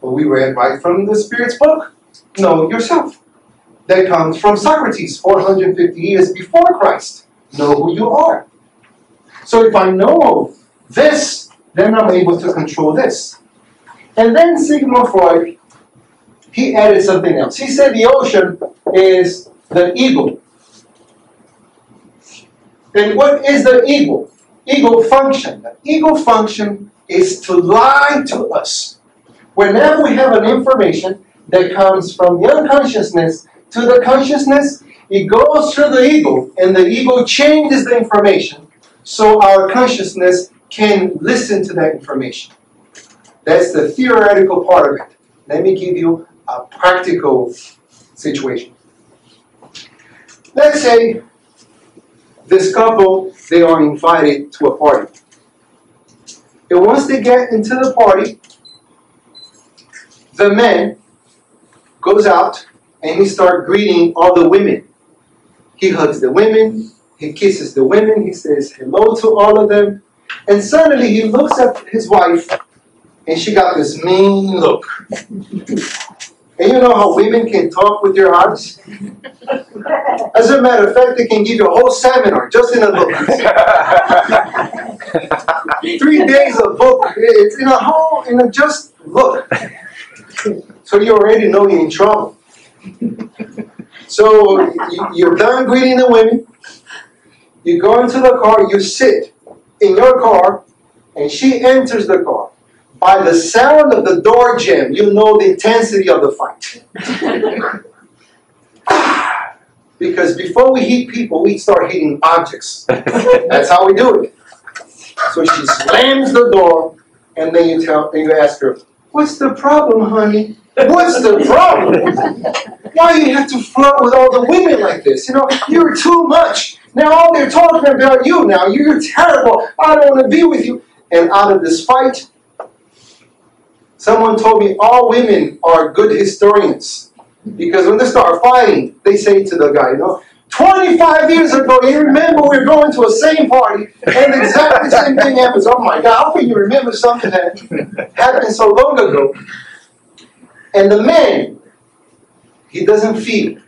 What we read right from the Spirit's book. Know yourself. That comes from Socrates 450 years before Christ. Know who you are. So if I know this, then I'm able to control this. And then Sigmund Freud, he added something else. He said the ocean is the ego. Then what is the ego? Ego function. The ego function is to lie to us. Whenever we have an information that comes from the unconsciousness to the consciousness, it goes through the ego, and the ego changes the information so our consciousness can listen to that information. That's the theoretical part of it. Let me give you a practical situation. Let's say this couple, they are invited to a party. And once they get into the party, the man goes out and he starts greeting all the women. He hugs the women, he kisses the women, he says hello to all of them, and suddenly he looks at his wife and she got this mean look. And you know how women can talk with their eyes? As a matter of fact, they can give you a whole seminar just in a look. Three days of book. It's in a whole, in a just look. So you already know you're in trouble. So you- you're done greeting the women. You go into the car, you sit in your car, and she enters the car. By the sound of the door jam, you know the intensity of the fight. because before we hit people, we start hitting objects. That's how we do it. So she slams the door, and then you tell, and you ask her, "What's the problem, honey? What's the problem? Why do you have to flirt with all the women like this? You know, you're too much. Now all they're talking about you. Now you're terrible. I don't want to be with you." And out of this fight, someone told me all women are good historians because when they start fighting, they say to the guy, you know. 25 years ago, you remember we were going to a same party and exactly the same thing happens. Oh my God, how can you remember something that happened so long ago? And the man, he doesn't feel,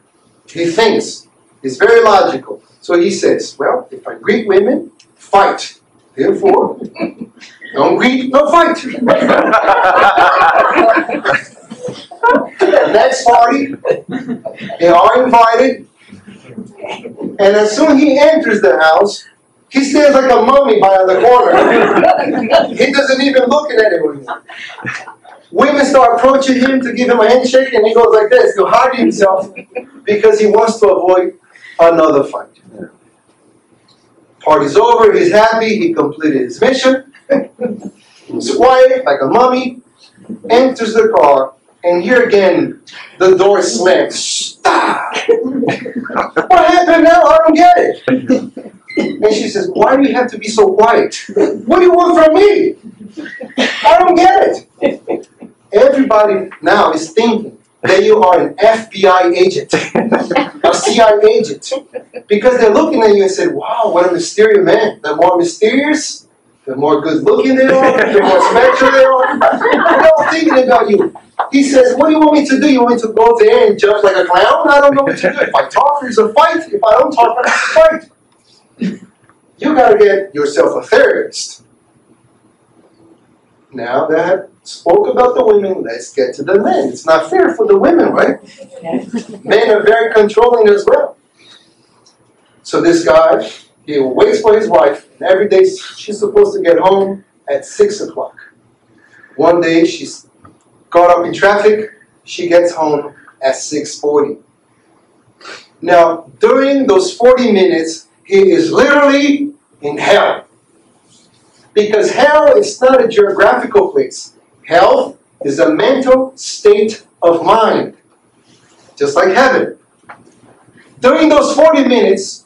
he thinks. He's very logical. So he says, Well, if I greet women, fight. Therefore, don't greet, no fight. Next party, they are invited. And as soon he enters the house, he stands like a mummy by the corner. he doesn't even look at anyone. Women start approaching him to give him a handshake, and he goes like this, to hide himself because he wants to avoid another fight. Party's over, he's happy, he completed his mission. He's quiet, like a mummy, enters the car, and here again, the door slams. Stop! what happened now? I don't get it. And she says, Why do you have to be so quiet? What do you want from me? I don't get it. Everybody now is thinking, that you are an FBI agent, a CIA agent. Because they're looking at you and said, wow, what a mysterious man. The more mysterious, the more good looking they are, the more special they are. They're all thinking about you. He says, What do you want me to do? You want me to go there and jump like a clown? I don't know what to do. If I talk, there's a fight. If I don't talk, there's a fight. You gotta get yourself a therapist. Now that spoke about the women, let's get to the men. It's not fair for the women, right? Men are very controlling as well. So this guy, he waits for his wife, and every day she's supposed to get home at six o'clock. One day she's caught up in traffic, she gets home at 6:40. Now, during those 40 minutes, he is literally in hell. Because hell is not a geographical place. Hell is a mental state of mind. Just like heaven. During those 40 minutes,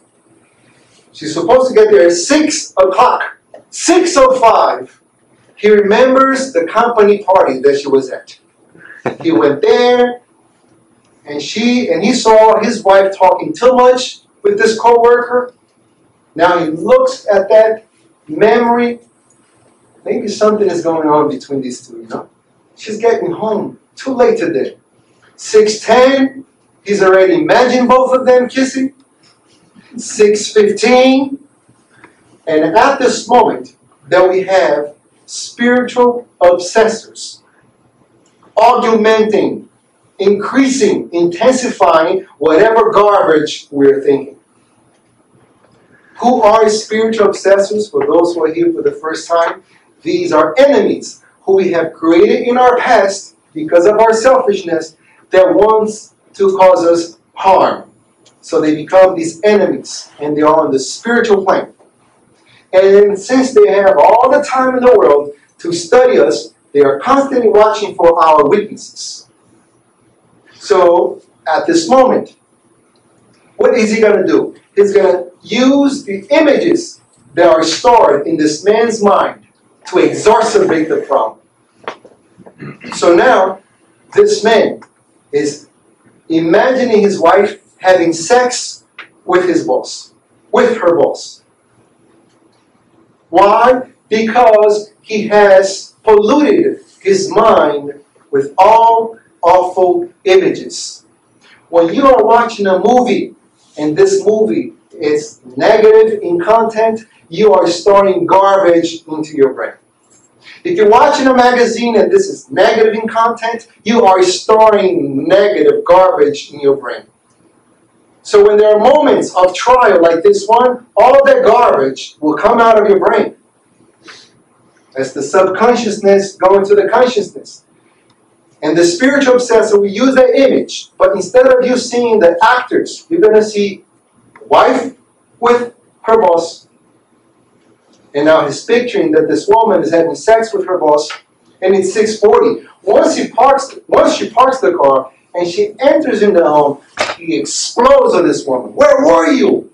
she's supposed to get there at 6 o'clock. 6.05, he remembers the company party that she was at. He went there, and she and he saw his wife talking too much with this coworker. Now he looks at that memory. Maybe something is going on between these two, you know? She's getting home too late today. 610, he's already imagined both of them kissing. 615, and at this moment that we have spiritual obsessors augmenting, increasing, intensifying whatever garbage we're thinking. Who are spiritual obsessors? For those who are here for the first time, these are enemies who we have created in our past because of our selfishness that wants to cause us harm. So they become these enemies and they are on the spiritual plane. And since they have all the time in the world to study us, they are constantly watching for our weaknesses. So at this moment, what is he going to do? He's going to use the images that are stored in this man's mind to exacerbate the problem. So now, this man is imagining his wife having sex with his boss, with her boss. Why? Because he has polluted his mind with all awful images. When you are watching a movie and this movie is negative in content, you are storing garbage into your brain. If you're watching a magazine and this is negative in content, you are storing negative garbage in your brain. So when there are moments of trial like this one, all of that garbage will come out of your brain. As the subconsciousness go into the consciousness. And the spiritual obsessor we use that image, but instead of you seeing the actors, you're going to see wife with her boss. And now he's picturing that this woman is having sex with her boss, and it's 6:40. Once he parks, once she parks the car and she enters in the home, he explodes on this woman. Where were you?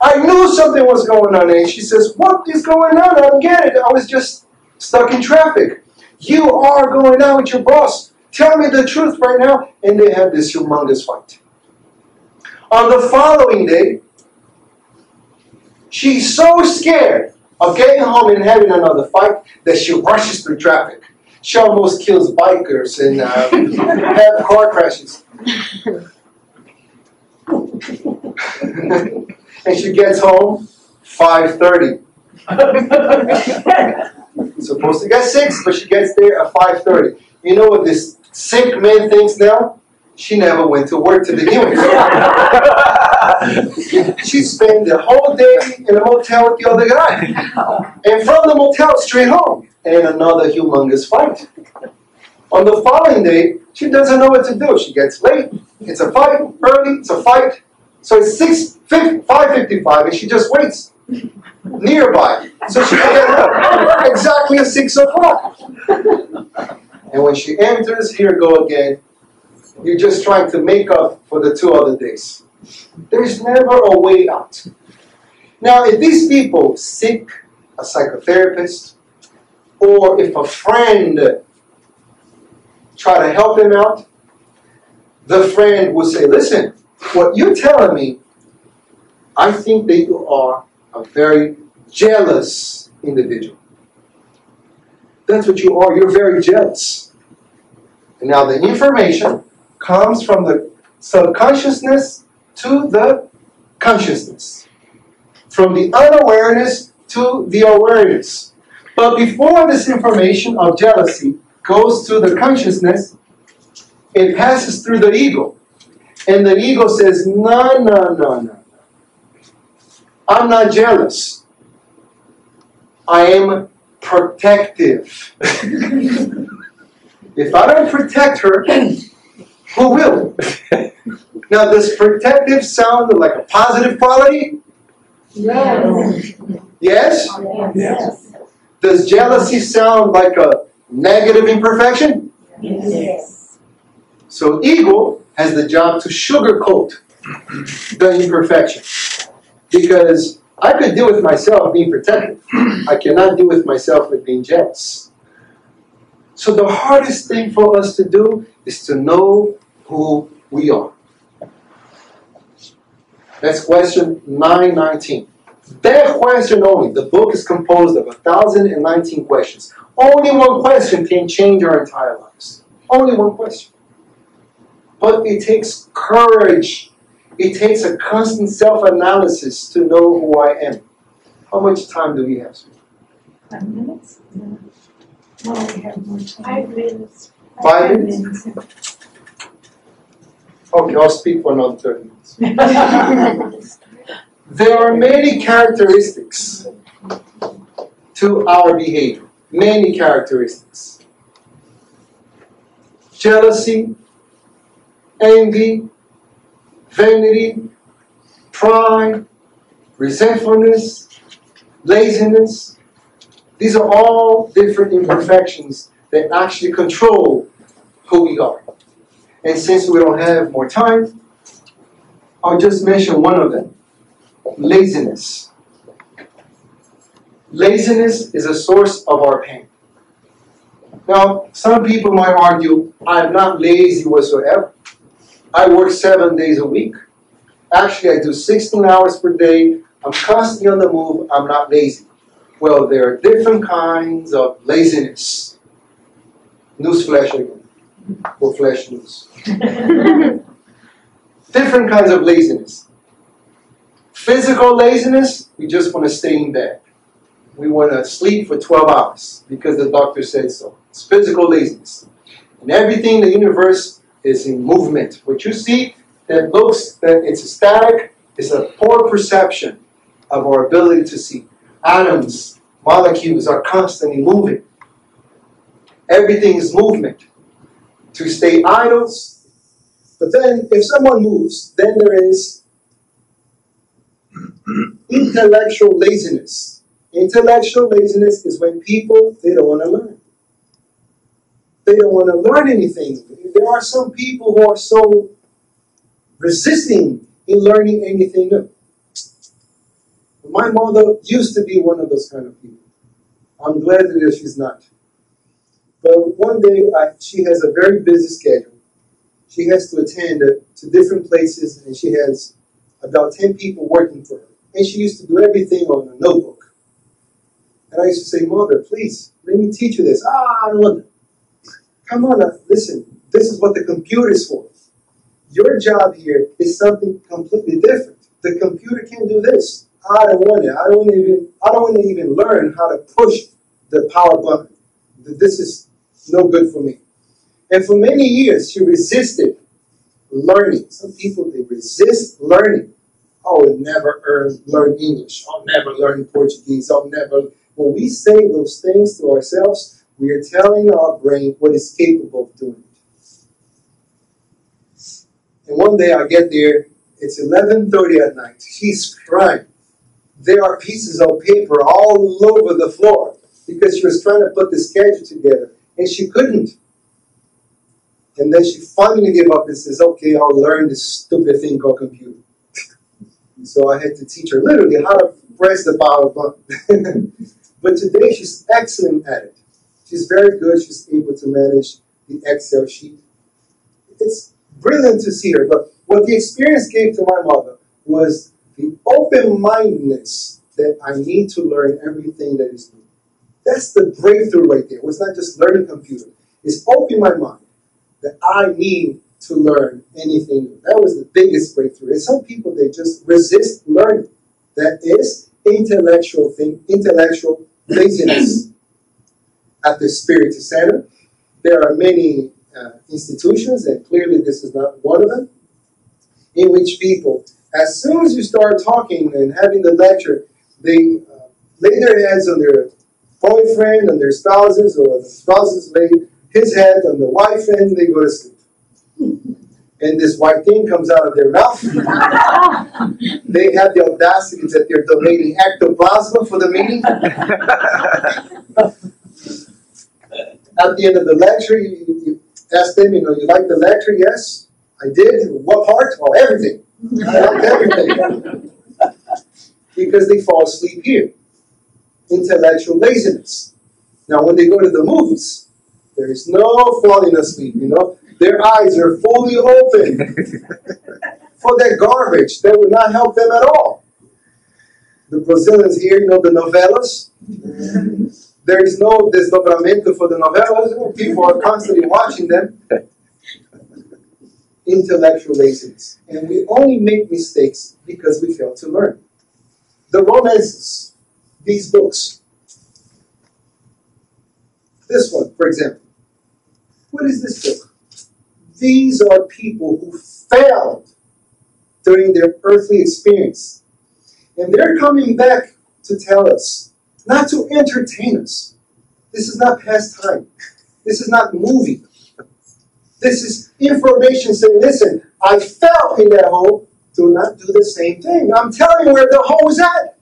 I knew something was going on. And she says, What is going on? I don't get it. I was just stuck in traffic. You are going out with your boss. Tell me the truth right now. And they have this humongous fight. On the following day, she's so scared of getting home and having another fight that she rushes through traffic. She almost kills bikers and uh, have car crashes. and she gets home 5.30. Supposed to get 6, but she gets there at 5.30. You know what this sick man thinks now? She never went to work to begin with. she spent the whole day in a motel with the other guy. And from the motel straight home. And another humongous fight. On the following day, she doesn't know what to do. She gets late. It's a fight. Early. It's a fight. So it's 6, 5.55 and she just waits nearby. So she can get home exactly at 6 o'clock. And when she enters, here go again. You're just trying to make up for the two other days. There's never a way out. Now, if these people seek a psychotherapist, or if a friend try to help them out, the friend will say, listen, what you're telling me, I think that you are a very jealous individual. That's what you are. You're very jealous. And now the information comes from the subconsciousness to the consciousness, from the unawareness to the awareness. But before this information of jealousy goes to the consciousness, it passes through the ego. And the ego says, no, no, no, no. I'm not jealous. I am protective. if I don't protect her, who will? now, does protective sound like a positive quality? Yes. Yes? Yes. Does jealousy sound like a negative imperfection? Yes. So, ego has the job to sugarcoat the imperfection. Because I could deal with myself being protective, I cannot deal with myself with being jealous. So, the hardest thing for us to do is to know who we are. That's question 919. That question only, the book is composed of 1,019 questions. Only one question can change our entire lives. Only one question. But it takes courage. It takes a constant self analysis to know who I am. How much time do we have? Five minutes? No. No, we have more time. Five minutes. Five minutes? Okay, I'll speak for another 30 minutes. There are many characteristics to our behavior. Many characteristics. Jealousy, envy, vanity, pride, resentfulness, laziness. These are all different imperfections that actually control who we are. And since we don't have more time, I'll just mention one of them laziness. Laziness is a source of our pain. Now, some people might argue, I'm not lazy whatsoever. I work seven days a week. Actually, I do 16 hours per day. I'm constantly on the move. I'm not lazy. Well, there are different kinds of laziness. Newsflash again. For flash news. different kinds of laziness. Physical laziness, we just want to stay in bed. We want to sleep for 12 hours because the doctor said so. It's physical laziness. And everything in the universe is in movement. What you see that looks that it's static is a poor perception of our ability to see. Atoms, molecules are constantly moving. Everything is movement. To stay idle, but then if someone moves, then there is intellectual laziness. Intellectual laziness is when people they don't want to learn. They don't want to learn anything. There are some people who are so resisting in learning anything new. My mother used to be one of those kind of people. I'm glad that she's not. But one day I, she has a very busy schedule. She has to attend to different places, and she has about 10 people working for her. And she used to do everything on a notebook. And I used to say, Mother, please, let me teach you this. Ah, I don't want it. Come on, now, listen. This is what the computer is for. Your job here is something completely different. The computer can do this. I don't want it. I don't even. I don't want to even learn how to push the power button. This is no good for me. And for many years, she resisted learning. Some people they resist learning. I will never earn, learn English. I'll never learn Portuguese. I'll never. When we say those things to ourselves, we are telling our brain what is capable of doing. And one day I get there, it's 11.30 at night. She's crying. There are pieces of paper all over the floor because she was trying to put the schedule together and she couldn't. And then she finally gave up and says, okay, I'll learn this stupid thing called computer. so I had to teach her literally how to press the power button. but today she's excellent at it. She's very good. She's able to manage the Excel sheet. It's brilliant to see her. But what the experience gave to my mother was the open mindedness that I need to learn everything that is new. That's the breakthrough right there. It's not just learning computer. It's opening my mind that I need to learn anything new. That was the biggest breakthrough. And some people they just resist learning. That is intellectual thing, intellectual laziness at the Spirit Center. There are many uh, institutions, and clearly this is not one of them, in which people, as soon as you start talking and having the lecture, they uh, lay their hands on their boyfriend and their spouses, or the spouses lay his head on the wife, and they go to sleep. And this white thing comes out of their mouth. they have the audacity that they're donating ectoplasma for the meeting. At the end of the lecture, you, you ask them, you know, you like the lecture? Yes, I did. What part? Well, everything. I liked everything. because they fall asleep here. Intellectual laziness. Now, when they go to the movies, there is no falling asleep, you know. Their eyes are fully open for that garbage that would not help them at all. The Brazilians here, you know, the novelas. There is no desdobramento for the novelas. People are constantly watching them. Intellectual laziness. And we only make mistakes because we fail to learn. The romances, these books. This one, for example. What is this book? These are people who failed during their earthly experience. And they're coming back to tell us, not to entertain us. This is not pastime. This is not movie. This is information saying, listen, I fell in that hole. Do not do the same thing. I'm telling you where the hole is at.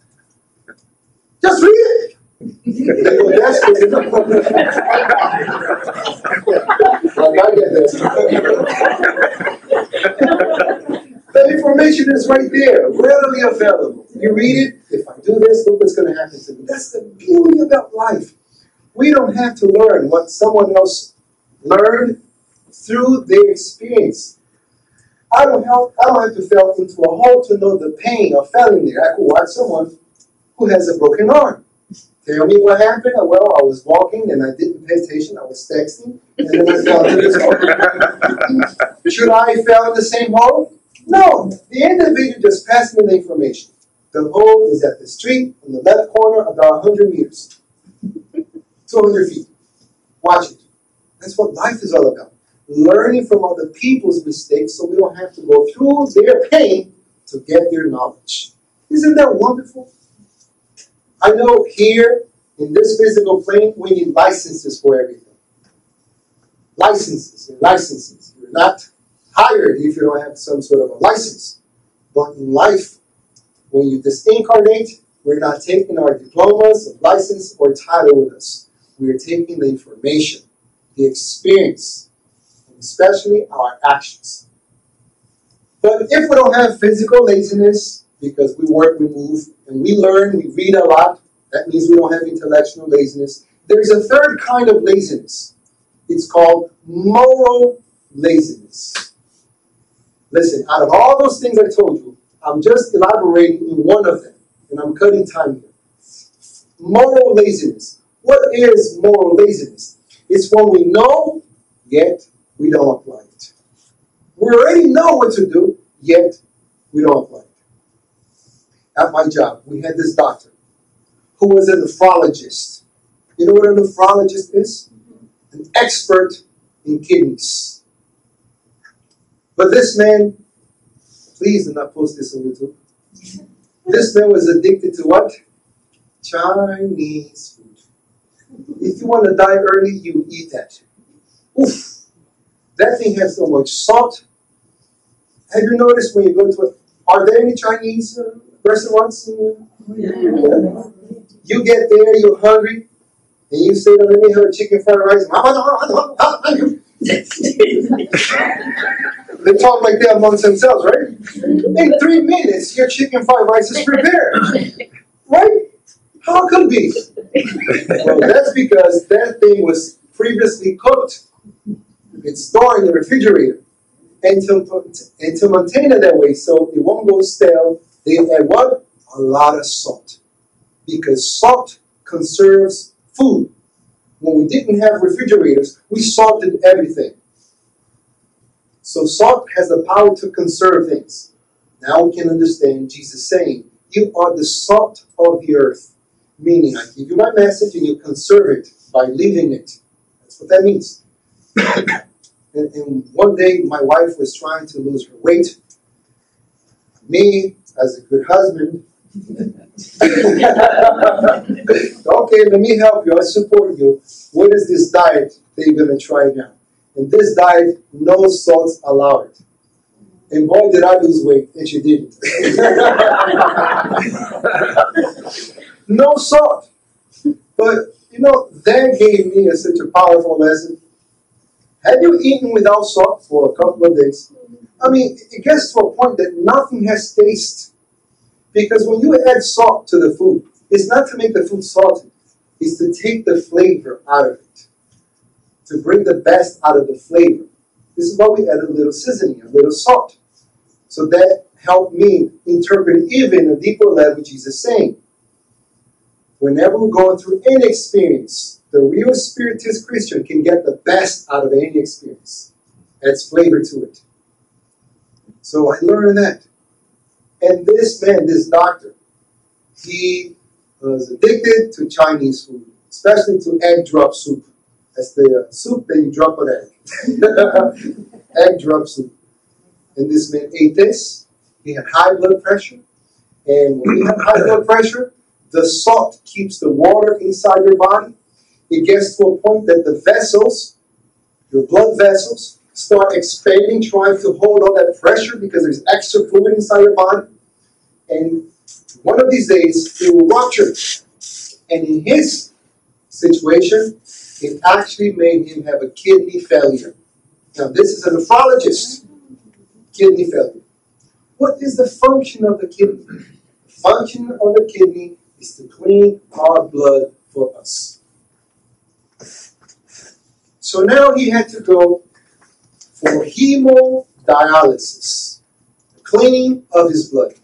Just read it. That's it. I get this. the information is right there, readily available. You read it, if I do this, look what's going to happen to me. That's the beauty about life. We don't have to learn what someone else learned through their experience. I don't I don't have to fall into a hole to know the pain of failing there. I could watch someone who has a broken arm. Tell me what happened. Well, I was walking and I didn't pay attention. I was texting, and then I fell into this hole. Should I fell in the same hole? No. The individual just passed me the information. The hole is at the street in the left corner, about 100 meters, 200 feet. Watch it. That's what life is all about. Learning from other people's mistakes so we don't have to go through their pain to get their knowledge. Isn't that wonderful? I know here in this physical plane, we need licenses for everything. Licenses, licenses. You're not hired if you don't have some sort of a license. But in life, when you disincarnate, we're not taking our diplomas, license, or title with us. We are taking the information, the experience, and especially our actions. But if we don't have physical laziness, because we work, we move, and we learn, we read a lot. That means we don't have intellectual laziness. There's a third kind of laziness. It's called moral laziness. Listen, out of all those things I told you, I'm just elaborating in one of them, and I'm cutting time here. Moral laziness. What is moral laziness? It's when we know, yet we don't apply it. We already know what to do, yet we don't apply it at my job, we had this doctor who was a nephrologist. You know what a nephrologist is? An expert in kidneys. But this man, please do not post this on YouTube. This man was addicted to what? Chinese food. If you want to die early, you eat that. Oof. That thing has so much salt. Have you noticed when you go to a, are there any Chinese uh, restaurants? In, yeah. You get there, you're hungry, and you say, let me have a chicken fried rice. they talk like that amongst themselves, right? In three minutes, your chicken fried rice is prepared. Right? How could be? Well, that's because that thing was previously cooked. It's stored in the refrigerator. And to, and to maintain it that way so it won't go stale, they add what? A lot of salt. Because salt conserves food. When we didn't have refrigerators, we salted everything. So salt has the power to conserve things. Now we can understand Jesus saying, You are the salt of the earth. Meaning, I give you my message and you conserve it by leaving it. That's what that means. and, and one day, my wife was trying to lose her weight. Me, as a good husband, okay, let me help you. I support you. What is this diet that you're going to try now? And this diet, no salts allowed. And boy, did I lose weight, and she didn't. no salt. But, you know, that gave me a, such a powerful lesson. Have you eaten without salt for a couple of days? I mean, it gets to a point that nothing has taste. Because when you add salt to the food, it's not to make the food salty, it's to take the flavor out of it, to bring the best out of the flavor. This is why we add a little seasoning, a little salt. So that helped me interpret even a deeper level Jesus saying. Whenever we're going through any experience, the real spiritist Christian can get the best out of any experience. Adds flavor to it. So I learned that. And this man, this doctor, he was addicted to Chinese food, especially to egg drop soup. That's the uh, soup that you drop an egg. egg drop soup. And this man ate this. He had high blood pressure. And when you have high blood pressure, the salt keeps the water inside your body. It gets to a point that the vessels, your blood vessels, start expanding, trying to hold all that pressure because there's extra fluid inside your body. And one of these days, it will rupture. And in his situation, it actually made him have a kidney failure. Now, this is a nephrologist kidney failure. What is the function of the kidney? The function of the kidney is to clean our blood for us. So now he had to go for hemodialysis, cleaning of his blood.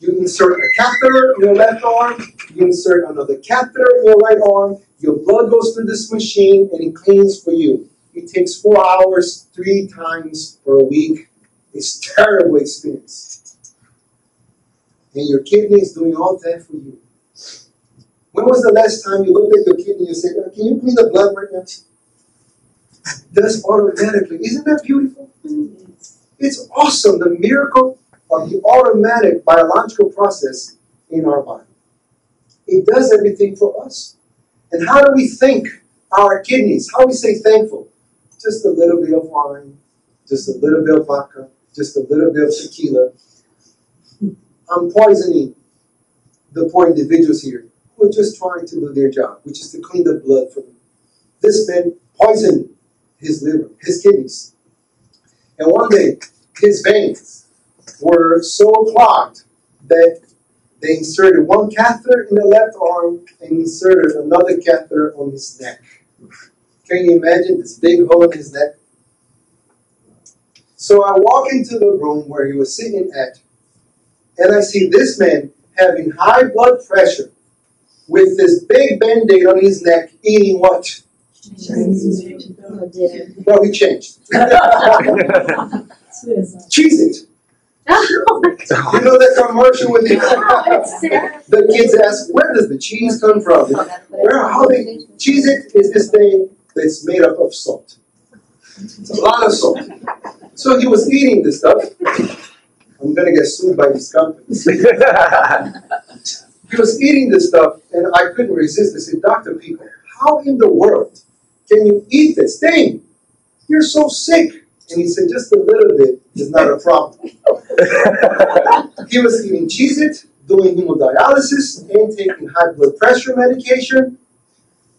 You insert a catheter in your left arm, you insert another catheter in your right arm, your blood goes through this machine and it cleans for you. It takes four hours, three times per week. It's terrible experience. And your kidney is doing all that for you. When was the last time you looked at your kidney and said, Can you clean the blood right now? Does automatically. Isn't that beautiful? It's awesome, the miracle of the automatic biological process in our body. It does everything for us. And how do we think our kidneys? How we say thankful? Just a little bit of wine, just a little bit of vodka, just a little bit of tequila. I'm poisoning the poor individuals here who are just trying to do their job, which is to clean the blood from. This man poisoned his liver, his kidneys. And one day, his veins were so clogged that they inserted one catheter in the left arm and inserted another catheter on his neck. Can you imagine this big hole in his neck? So I walk into the room where he was sitting at, and I see this man having high blood pressure with this big band aid on his neck, eating what? Well, he changed. Cheez It. You know that commercial with the, the kids ask, where does the cheese come from? Where, how they, Cheez It is this thing that's made up of salt. It's a lot of salt. So he was eating this stuff. I'm gonna get sued by these companies. he was eating this stuff, and I couldn't resist. I said, Dr. People, how in the world can you eat this thing? You're so sick. And he said, just a little bit is not a problem. he was eating Cheez It, doing hemodialysis, and taking high blood pressure medication.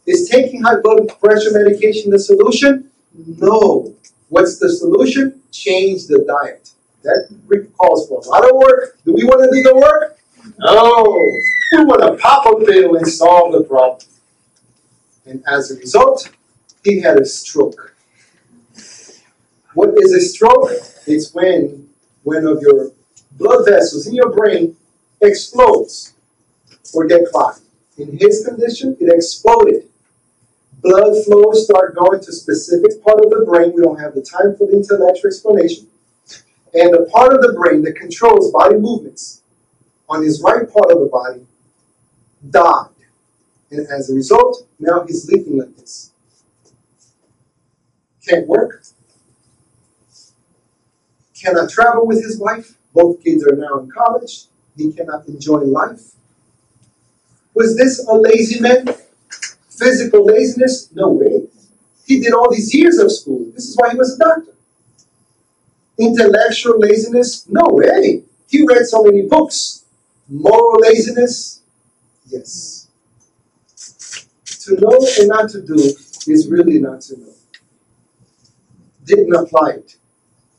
Is taking high blood pressure medication the solution? No. What's the solution? Change the diet. That calls for a lot of work. Do we want to do the work? No. We want to pop a pill and solve the problem. And as a result, he had a stroke. What is a stroke? It's when one of your blood vessels in your brain explodes or get clogged. In his condition, it exploded. Blood flows start going to specific part of the brain. We don't have the time for the intellectual explanation. And the part of the brain that controls body movements on his right part of the body died. And as a result, now he's leaking like this. Can't work. Cannot travel with his wife. Both kids are now in college. He cannot enjoy life. Was this a lazy man? Physical laziness? No way. He did all these years of school. This is why he was a doctor. Intellectual laziness? No way. He read so many books. Moral laziness? Yes. To know and not to do is really not to know. Didn't apply it.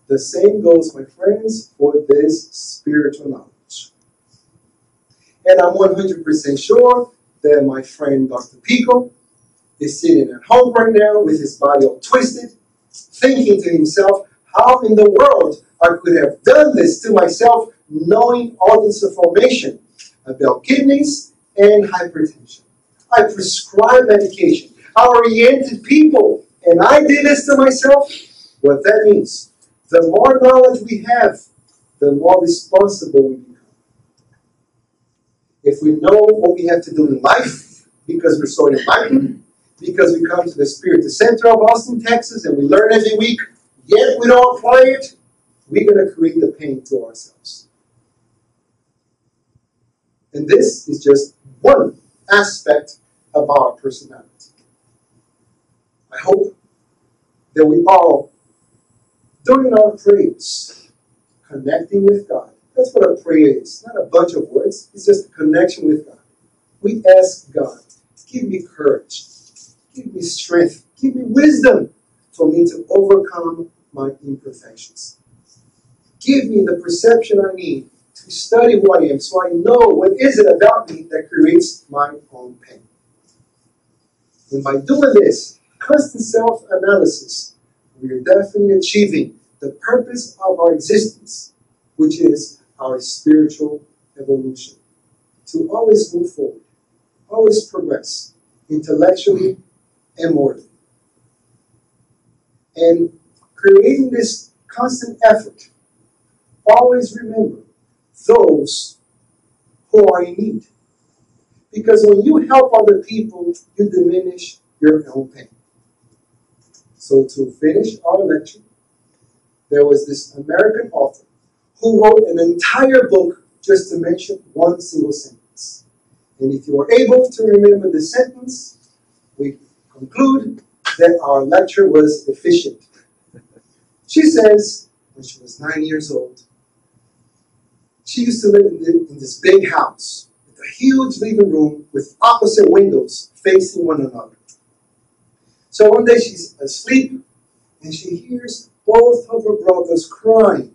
The same goes, my friends, for this spiritual knowledge. And I'm 100% sure that my friend Dr. Pico is sitting at home right now with his body all twisted, thinking to himself, how in the world I could have done this to myself, knowing all this information about kidneys and hypertension. I prescribe medication. I oriented people, and I did this to myself. What that means, the more knowledge we have, the more responsible we become. If we know what we have to do in life, because we're so enlightened, because we come to the Spiritist Center of Austin, Texas, and we learn every week, yet we don't apply it, we're going to create the pain to ourselves. And this is just one aspect of our personality. I hope that we all, during our prayers, connecting with God, that's what a prayer is. Not a bunch of words, it's just a connection with God. We ask God, give me courage, give me strength, give me wisdom for me to overcome my imperfections. Give me the perception I need to study who I am so I know what is it about me that creates my own pain. And by doing this, constant self-analysis, we are definitely achieving the purpose of our existence, which is our spiritual evolution. To always move forward, always progress, intellectually and morally. And creating this constant effort, always remember those who are in need. Because when you help other people, you diminish your own pain. So, to finish our lecture, there was this American author who wrote an entire book just to mention one single sentence. And if you are able to remember the sentence, we conclude that our lecture was efficient. She says, when she was nine years old, she used to live in, the, in this big house with a huge living room with opposite windows facing one another. So one day she's asleep and she hears both of her brothers crying.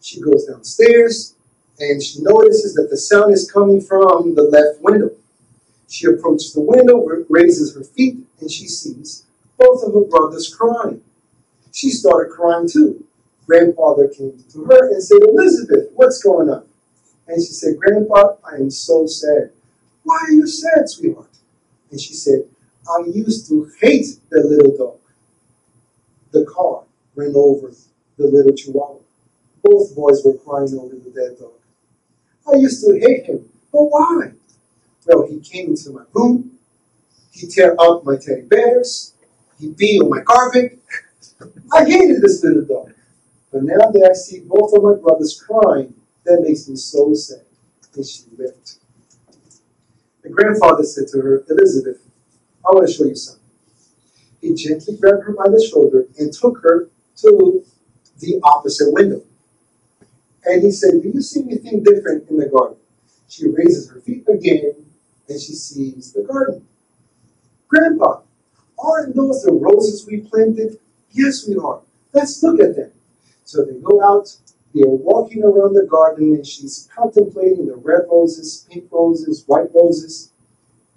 She goes downstairs and she notices that the sound is coming from the left window. She approaches the window, raises her feet, and she sees both of her brothers crying. She started crying too. Grandfather came to her and said, Elizabeth, what's going on? And she said, Grandpa, I am so sad. Why are you sad, sweetheart? And she said, I used to hate the little dog. The car ran over the little chihuahua. Both boys were crying over the dead dog. I used to hate him, but why? Well, he came into my room, he tear up my teddy bears, he pee on my carpet. I hated this little dog. But now that I see both of my brothers crying, that makes me so sad. And she wept. The grandfather said to her, Elizabeth, I want to show you something. He gently grabbed her by the shoulder and took her to the opposite window. And he said, Do you see anything different in the garden? She raises her feet again and she sees the garden. Grandpa, aren't those the roses we planted? Yes, we are. Let's look at them. So they go out, they're walking around the garden, and she's contemplating the red roses, pink roses, white roses.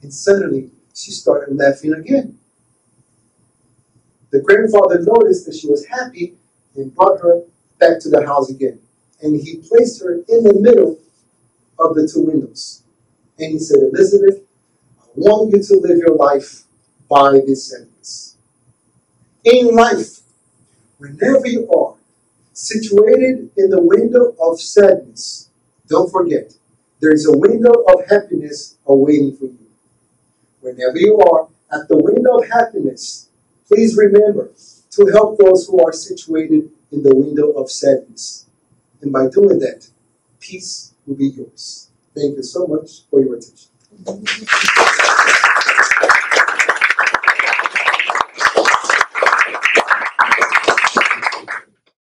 And suddenly she started laughing again. The grandfather noticed that she was happy and brought her back to the house again. And he placed her in the middle of the two windows. And he said, Elizabeth, I want you to live your life by this sentence. In life, whenever you are situated in the window of sadness, don't forget, there is a window of happiness awaiting for you. Whenever you are at the window of happiness, please remember to help those who are situated in the window of sadness. And by doing that, peace will be yours. Thank you so much for your attention.